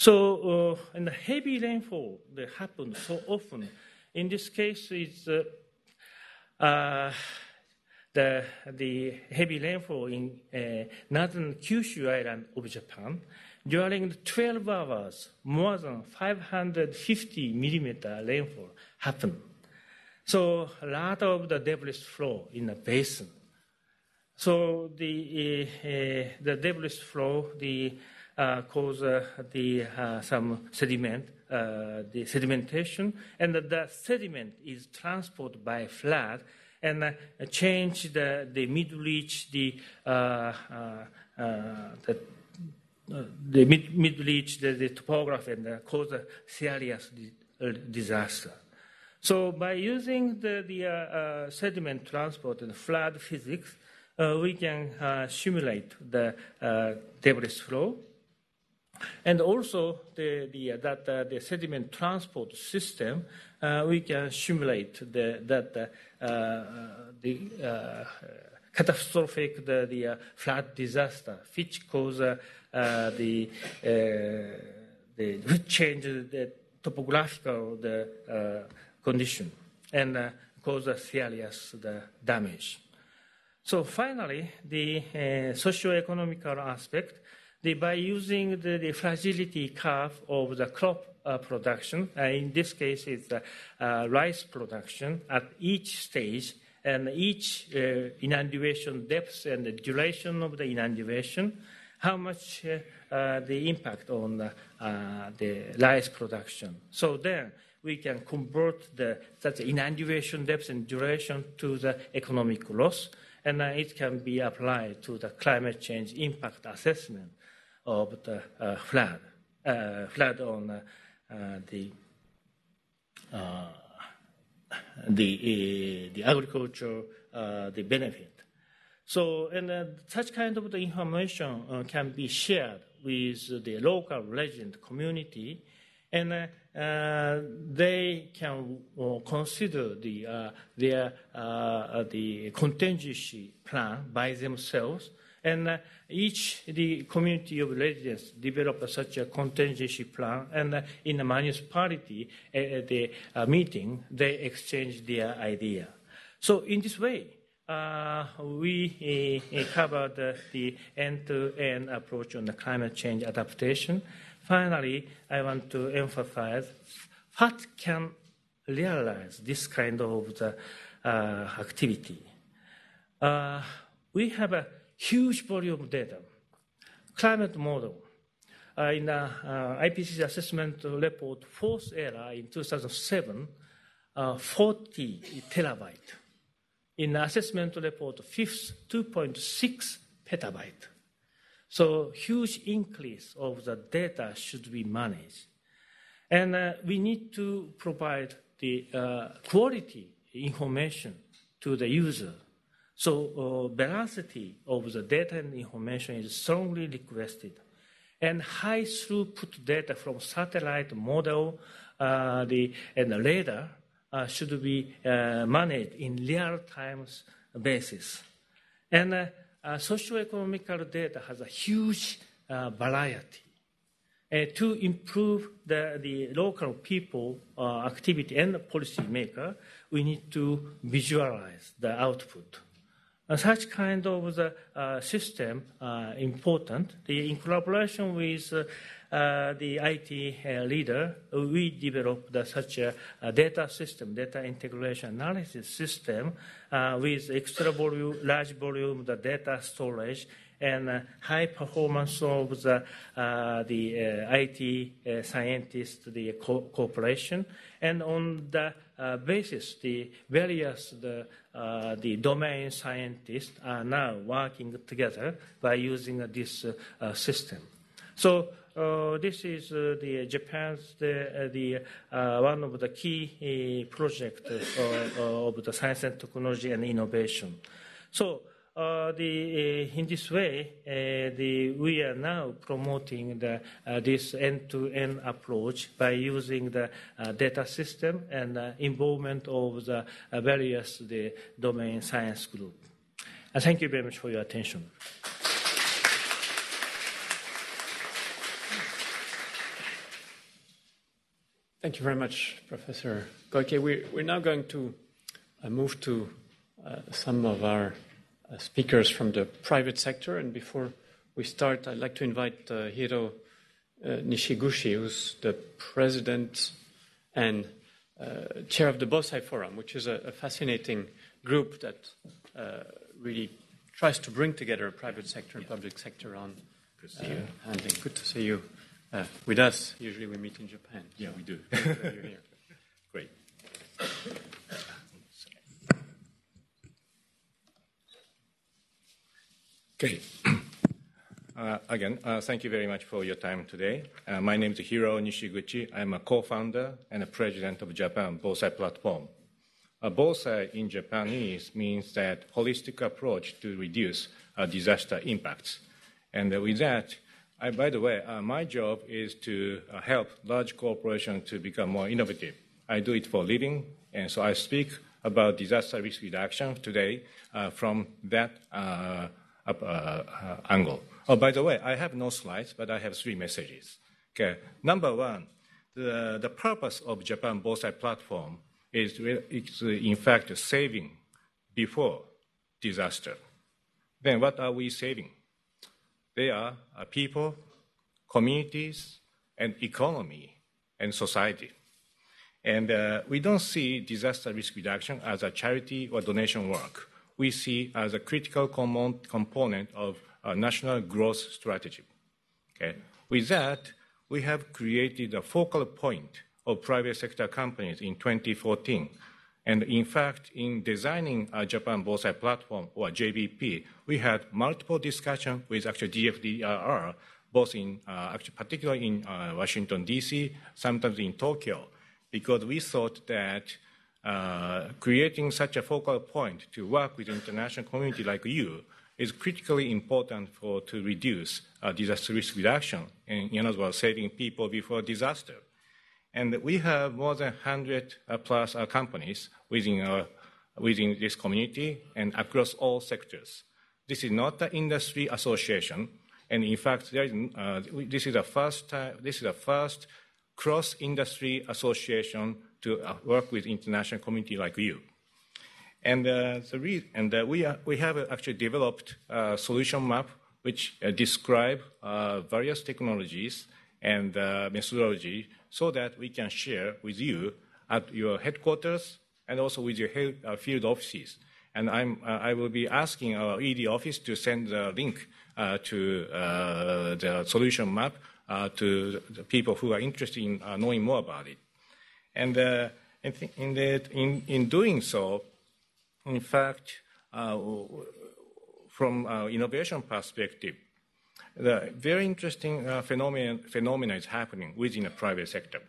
So, uh, and the heavy rainfall that happens so often, in this case, is uh, the, the heavy rainfall in northern Kyushu island of Japan during the 12 hours, more than 550 millimeter rainfall happened. So a lot of the debris flow in the basin. So the, uh, uh, the debris flow the, uh, cause uh, the, uh, some sediment, uh, the sedimentation, and the, the, sediment is transported by flood and change the, the mid-reach, the, the uh, the mid, mid reach the, the, topography and uh, cause a serious di- disaster. So by using the, the uh, uh, sediment transport and flood physics, uh, we can uh, simulate the debris flow. And also the, the, uh, that uh, the sediment transport system, uh, we can simulate the, that the catastrophic the, the flood disaster, which cause uh, the, uh, the which change the topographical the uh, condition and cause serious the damage. So finally, the uh, socio-economical aspect, the, by using the, the, fragility curve of the crop uh, production, uh, in this case it's rice production at each stage, and each inundation depth and the duration of the inundation, how much uh, uh, the impact on uh, the rice production. So then we can convert the such inundation depth and duration to the economic loss, and it can be applied to the climate change impact assessment of the flood, flood on the the, the agriculture, the benefit. So, and uh, such kind of the information uh, can be shared with the local resident community, and uh, uh they can uh, consider the, uh, their the contingency plan by themselves. And each the community of residents develop such a contingency plan, and in the municipality at the meeting they exchange their idea. So in this way, uh, we uh, covered the end-to-end approach on the climate change adaptation. Finally, I want to emphasize what can realize this kind of the, uh, activity. Uh, we have a huge volume of data. Climate model. Uh, in the uh, IPCC assessment report fourth era in 2007, uh, 40 terabyte. In the assessment report, fifth, 2.6 petabyte. So huge increase of the data should be managed. And uh, we need to provide the uh, quality information to the user. So uh, veracity of the data and information is strongly requested. And high throughput data from satellite model uh, the, and the radar uh, should be managed in real time basis. And uh, uh, data has a huge uh, variety. Uh, to improve the, the local people activity and policy maker, we need to visualize the output. Uh, such kind of the uh, system uh, important. The, in collaboration with uh, uh, the IT uh, leader, we developed uh, such a, data system, data integration analysis system uh, with extra volume, large volume, the data storage, and uh, high performance of the, uh, the IT scientists, the co- cooperation, and on the basis, the various the, the domain scientists are now working together by using this system. So uh, this is uh, the Japan's the, uh, the one of the key project of the science and technology and innovation. So uh, the, uh, in this way, uh, the, we are now promoting the, this end-to-end approach by using the data system and involvement of the various the domain science group. thank you very much for your attention. Thank you very much, Professor Koike. We're, we're now going to uh, move to uh, some of our uh, speakers from the private sector. And before we start, I'd like to invite uh, Hiro uh, Nishiguchi, who's the president and uh, chair of the Bosai Forum, which is a, a fascinating group that really tries to bring together private sector and public sector on handling. Good to see you. Uh, with us, usually we meet in Japan. Yeah, we do. Great. Okay. Uh, again, uh, thank you very much for your time today. Uh, my name is Hiro Nishiguchi. I'm a co-founder and a president of Japan Bosai Platform. Uh, Bosai in Japanese means that holistic approach to reduce uh, disaster impacts. And with that, I, by the way, uh, my job is to uh, help large corporations to become more innovative. I do it for a living, and so I speak about disaster risk reduction today uh, from that uh, uh, angle. Oh, by the way, I have no slides, but I have three messages. Okay, number one, the, the purpose of Japan Bosai platform is, is in fact saving before disaster. Then what are we saving? They are uh, people, communities, and economy and society. And uh, we don't see disaster risk reduction as a charity or donation work. We see as a critical component of a national growth strategy. Okay? With that, we have created a focal point of private sector companies in 2014 and in fact, in designing a Japan Bosai platform or JBP, we had multiple discussions with actually GFDRR, both in uh, actually particularly in uh, Washington D.C., sometimes in Tokyo, because we thought that creating such a focal point to work with international community like you is critically important for to reduce uh, disaster risk reduction and, in other words, saving people before disaster. And we have more than 100 uh, plus uh, companies within, our, within this community and across all sectors. This is not an industry association, and in fact, is, uh, this is the first uh, this is the first cross-industry association to uh, work with international community like you. And, uh, re- and we, are, we have actually developed a solution map which describe various technologies and methodology so that we can share with you at your headquarters and also with your uh, field offices. And I'm, uh, I will be asking our ED office to send the link uh, to uh, the solution map uh, to the people who are interested in uh, knowing more about it. And I think in, that, in, in doing so, in fact, uh, from uh, innovation perspective, the very interesting uh, phenomenon, phenomena is happening within the private sector.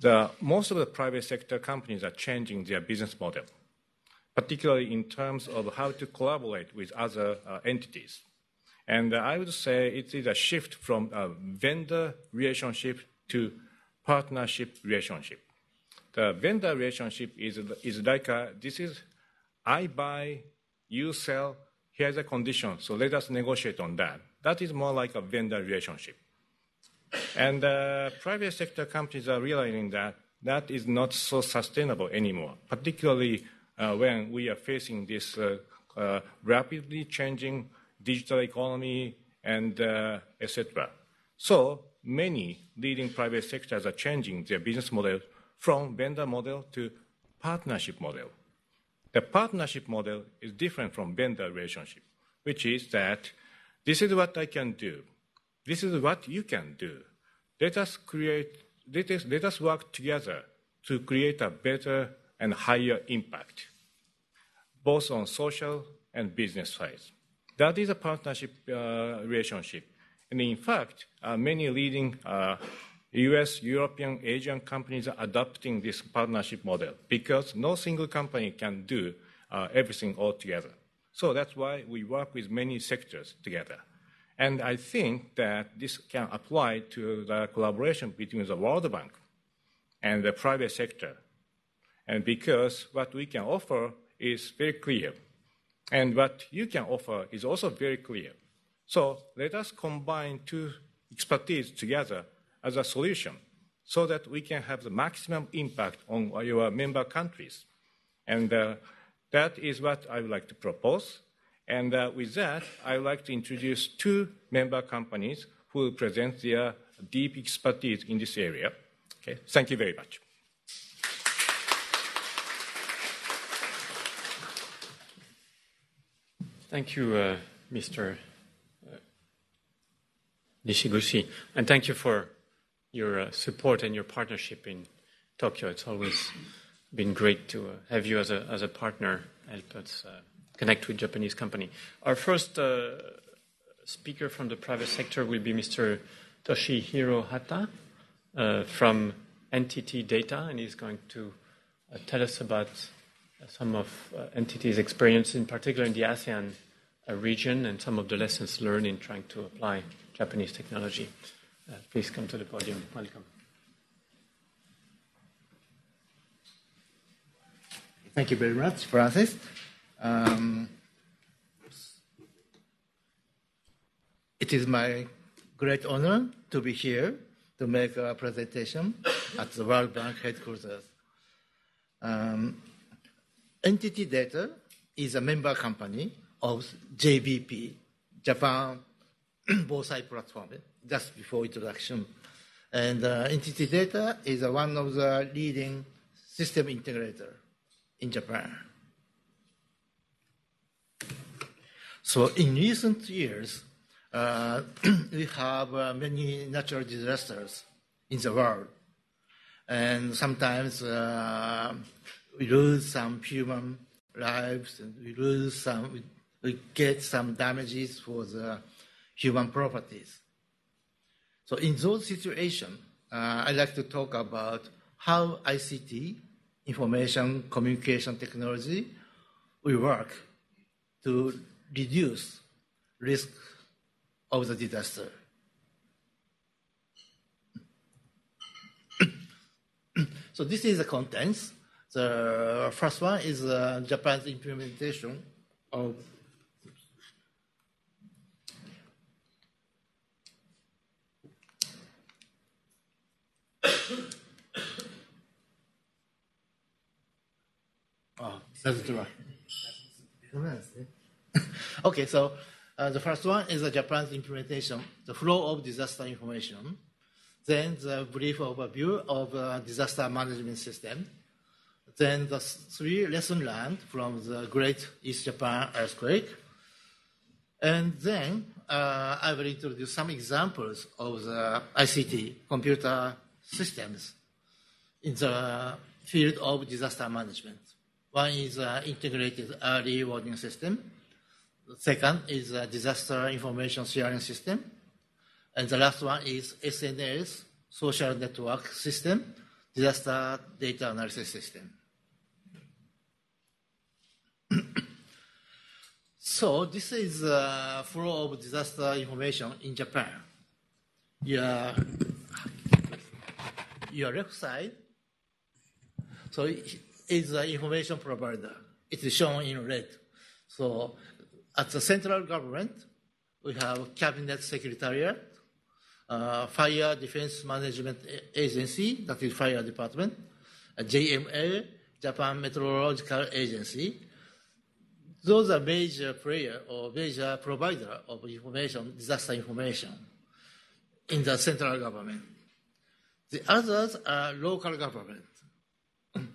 The, most of the private sector companies are changing their business model, particularly in terms of how to collaborate with other uh, entities. And I would say it is a shift from a vendor relationship to partnership relationship. The vendor relationship is, is like a, this is I buy, you sell, here's a condition, so let us negotiate on that. That is more like a vendor relationship. And uh, private sector companies are realizing that that is not so sustainable anymore, particularly uh, when we are facing this uh, uh rapidly changing digital economy and uh, etc. So many leading private sectors are changing their business model from vendor model to partnership model. The partnership model is different from vendor relationship, which is that this is what I can do. This is what you can do. Let us create, let us, let us work together to create a better and higher impact, both on social and business sides. That is a partnership uh, relationship. And in fact, uh, many leading uh, US, European, Asian companies are adopting this partnership model because no single company can do uh, everything all together. So that's why we work with many sectors together. And I think that this can apply to the collaboration between the World Bank and the private sector. And because what we can offer is very clear. And what you can offer is also very clear. So let us combine two expertise together as a solution so that we can have the maximum impact on your member countries. And uh, that is what I would like to propose. And uh, with that, I would like to introduce two member companies who will present their deep expertise in this area. Okay, thank you very much. Thank you, uh, Mr. Uh, Nishiguchi, and thank you for your uh, support and your partnership in Tokyo. It's always been great to uh, have you as a, as a partner help us uh, connect with Japanese company. Our first uh, speaker from the private sector will be Mr. Toshihiro Hata from NTT Data, and he's going to tell us about some of NTT's experience, in particular in the ASEAN region and some of the lessons learned in trying to apply Japanese technology. Uh, please come to the podium. Welcome. Thank you very much, Francis. Um, it is my great honor to be here to make a presentation at the World Bank headquarters. Um, NTT Data is a member company of JBP, Japan Bosai Platform, just before introduction. And uh, Data is uh, one of the leading system integrator in Japan. So in recent years, uh, we have uh, many natural disasters in the world. And sometimes uh, we lose some human lives and we lose some, we get some damages for the human properties. So in those situations, uh, I'd like to talk about how ICT, information communication technology, will work to reduce risk of the disaster. so this is the contents. The first one is uh, Japan's implementation of oh, that's the okay, so uh, the first one is the Japan's implementation, the flow of disaster information. Then the brief overview of uh, disaster management system. Then the three lessons learned from the Great East Japan earthquake. And then uh, I will introduce some examples of the ICT, computer systems, in the field of disaster management. One is uh, integrated early warning system. The second is a disaster information sharing system. And the last one is SNS, social network system, disaster data analysis system. so this is a flow of disaster information in Japan. Your, your left side, so is the information provider. It is shown in red. So at the central government, we have cabinet secretariat, uh, fire defense management agency, that is fire department, JMA, Japan Meteorological Agency. Those are major player or major provider of information, disaster information in the central government. The others are local government.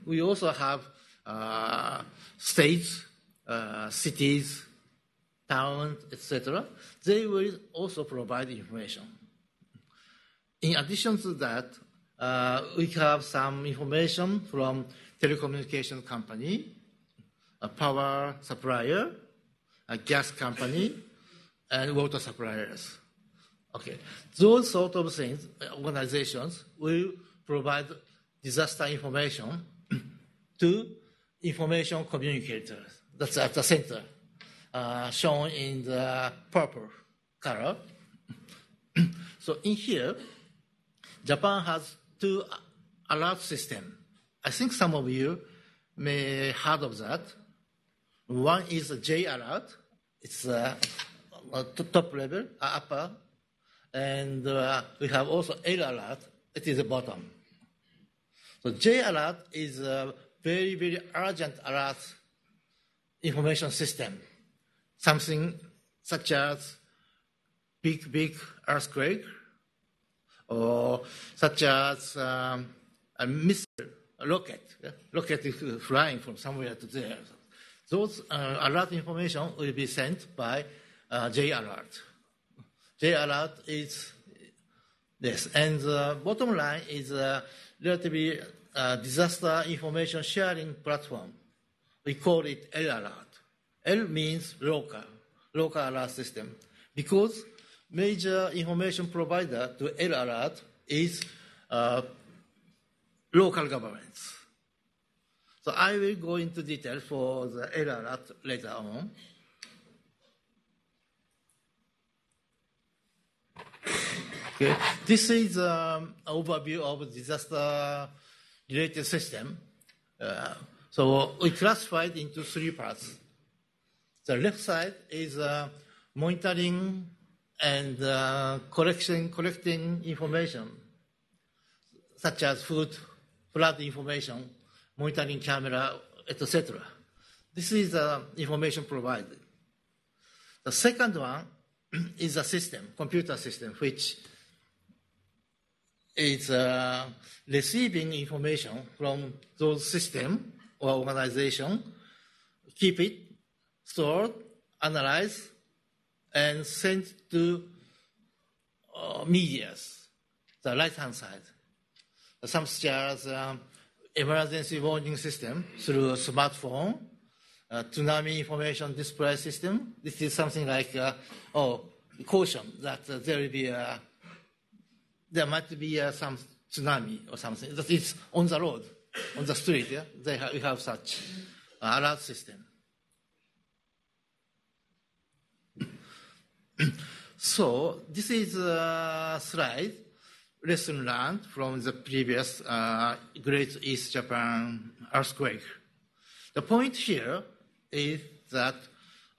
We also have uh, states, uh, cities, towns, etc. They will also provide information. In addition to that, uh, we have some information from telecommunication company, a power supplier, a gas company, and water suppliers. Okay, those sort of things, organizations will provide disaster information to information communicators. That's at the center, uh, shown in the purple color. so in here, Japan has two alert systems. I think some of you may heard of that. One is a J alert. It's a top level, upper, and uh, we have also L alert. It is the bottom. So J alert is a very, very urgent alert information system. Something such as big, big earthquake, or such as um, a missile, a rocket. Yeah? Rocket is flying from somewhere to there. Those uh, alert information will be sent by uh, J alert. J alert is this, and the bottom line is a relatively uh, disaster information sharing platform. We call it L alert. L means local, local alert system, because major information provider to L alert is uh, local governments. So I will go into detail for the L alert later on. Okay. This is um, an overview of disaster related system. Uh, so we classified into three parts. The left side is uh, monitoring and uh, collection, collecting information, such as food, flood information, monitoring camera, etc. This is the information provided. The second one is a system, computer system, which is uh, receiving information from those system or organization, keep it, stored, analyze, and send to uh, medias, the right-hand side. Some such as um, emergency warning system through a smartphone, uh, tsunami information display system. This is something like, uh, oh, caution that uh, there will be a, there might be uh, some tsunami or something. That is on the road, on the street. Yeah, they have, we have such alert system. so this is a slide lesson learned from the previous uh, Great East Japan earthquake. The point here is that,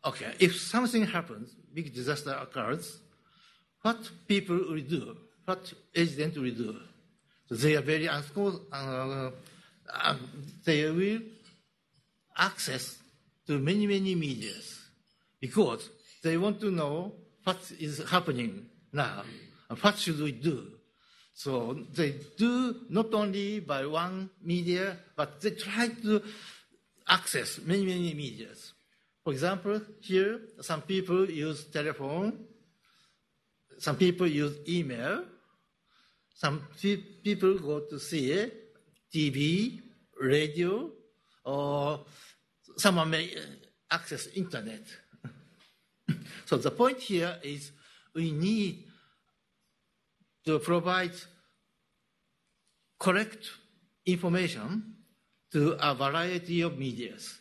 okay, if something happens, big disaster occurs, what people will do, what agent will do? They are very unsco- uh, uh, they will access to many, many medias because they want to know what is happening now and what should we do. So they do not only by one media, but they try to access many, many medias. For example, here, some people use telephone, some people use email, some people go to see TV, radio, or someone may uh, access internet. so the point here is we need to provide correct information to a variety of medias,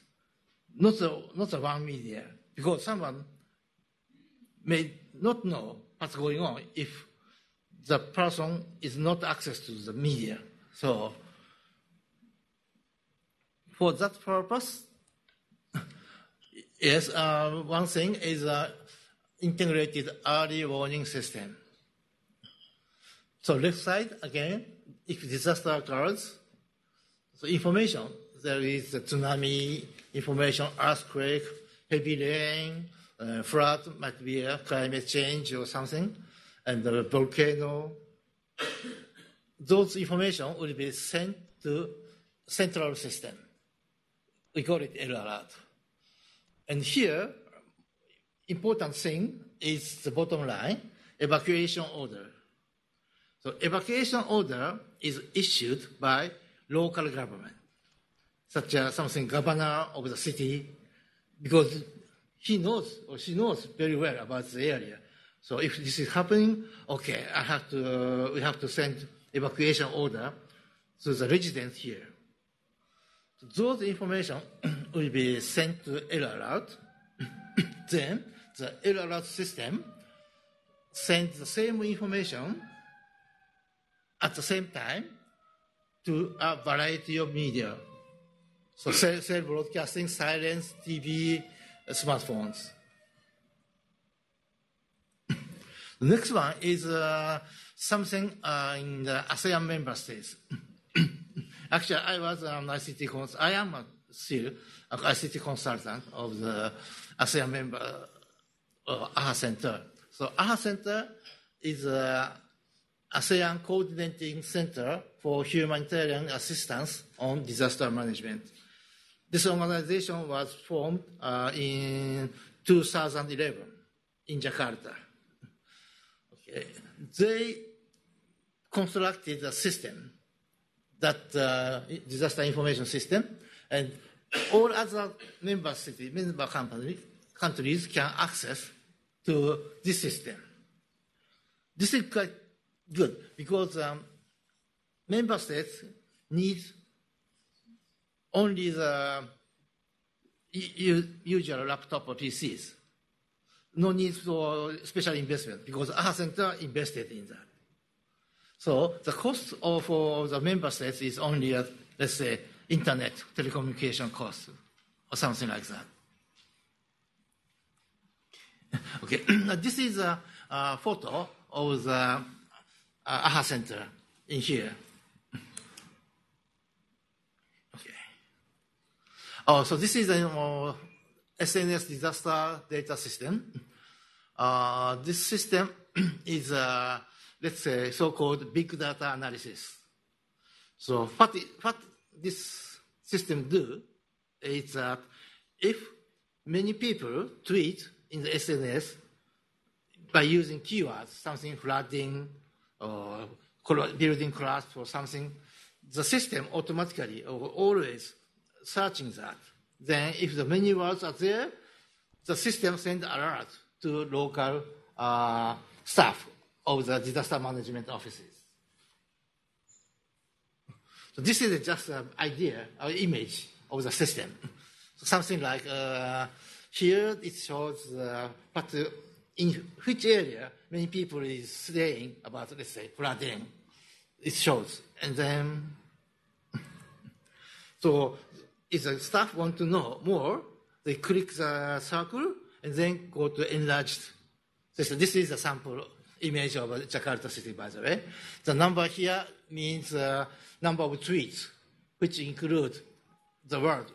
not the, not the one media, because someone may not know what's going on if the person is not access to the media. So for that purpose, yes, uh, one thing is uh, integrated early warning system. So left side again, if disaster occurs, so information there is the tsunami information, earthquake, heavy rain, uh, flood might be a climate change or something, and the volcano. Those information will be sent to central system. We call it L alert. And here, important thing is the bottom line, evacuation order. So evacuation order is issued by local government, such as something governor of the city, because he knows or she knows very well about the area. So if this is happening, okay, I have to, uh, we have to send evacuation order to the residents here. Those information will be sent to L alert. then the L alert system sends the same information at the same time to a variety of media. So cell, cell broadcasting, silence, TV, smartphones. the next one is uh, something uh, in the ASEAN member states. Actually, I was an ICT cons- I am a, still an ICT consultant of the ASEAN member uh, AHA Center. So AHA Center is a ASEAN Coordinating Center for Humanitarian Assistance on Disaster Management. This organization was formed uh, in 2011 in Jakarta. Okay. They constructed a system, that uh, disaster information system, and all other member cities, member companies, countries can access to this system. This is quite good because um, member states need only the usual laptop or PCs. No need for special investment because our center invested in that. So the cost of for the member states is only, a, let's say, internet telecommunication cost or something like that. okay, now this is a, a photo of the uh, AHA Center in here. Oh, so this is a uh, SNS disaster data system. Uh, this system is, uh, let's say, so-called big data analysis. So what, what this system do is that if many people tweet in the SNS by using keywords, something flooding or building collapse or something, the system automatically or always searching that. Then if the many words are there, the system sends alert to local uh, staff of the disaster management offices. So this is just an idea an image of the system. So something like uh, here it shows what in which area many people is staying about, let's say, flooding. It shows. And then, so if the staff want to know more, they click the circle and then go to enlarged system. This is a sample image of Jakarta city, by the way. The number here means uh, number of tweets, which include the word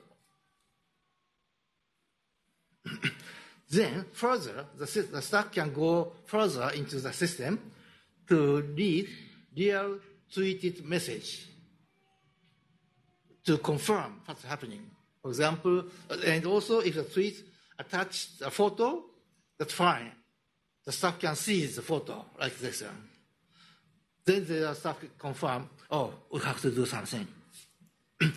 then further, the, the staff can go further into the system to read real tweeted message to confirm what's happening. For example, and also if the tweet attached a photo, that's fine. The staff can see the photo like this one. Then the staff confirm, oh, we have to do something.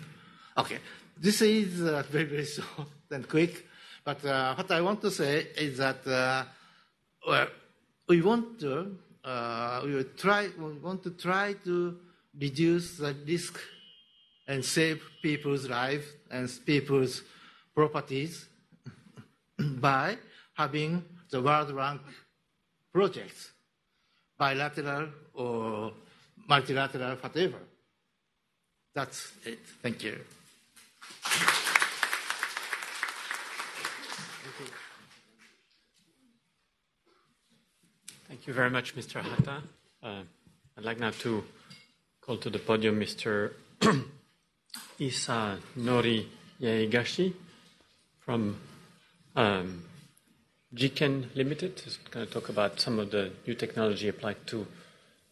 Okay, this is uh, very, very short and quick. But uh, what I want to say is that uh, well, we want to uh, we will try we want to try to reduce the risk and save people's lives and people's properties by having the World Bank projects, bilateral or multilateral, whatever. That's it. Thank you. Thank you very much, Mr. Hatta. Uh, I'd like now to call to the podium Mr. Isa Nori Yaigashi from um, Limited. is going to talk about some of the new technology applied to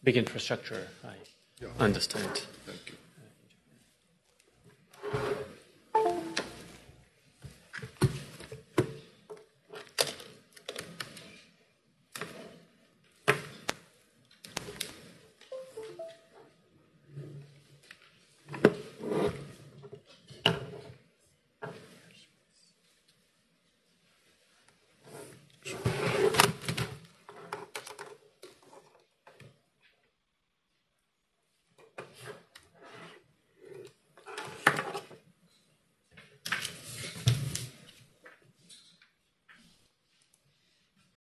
big infrastructure, I understand.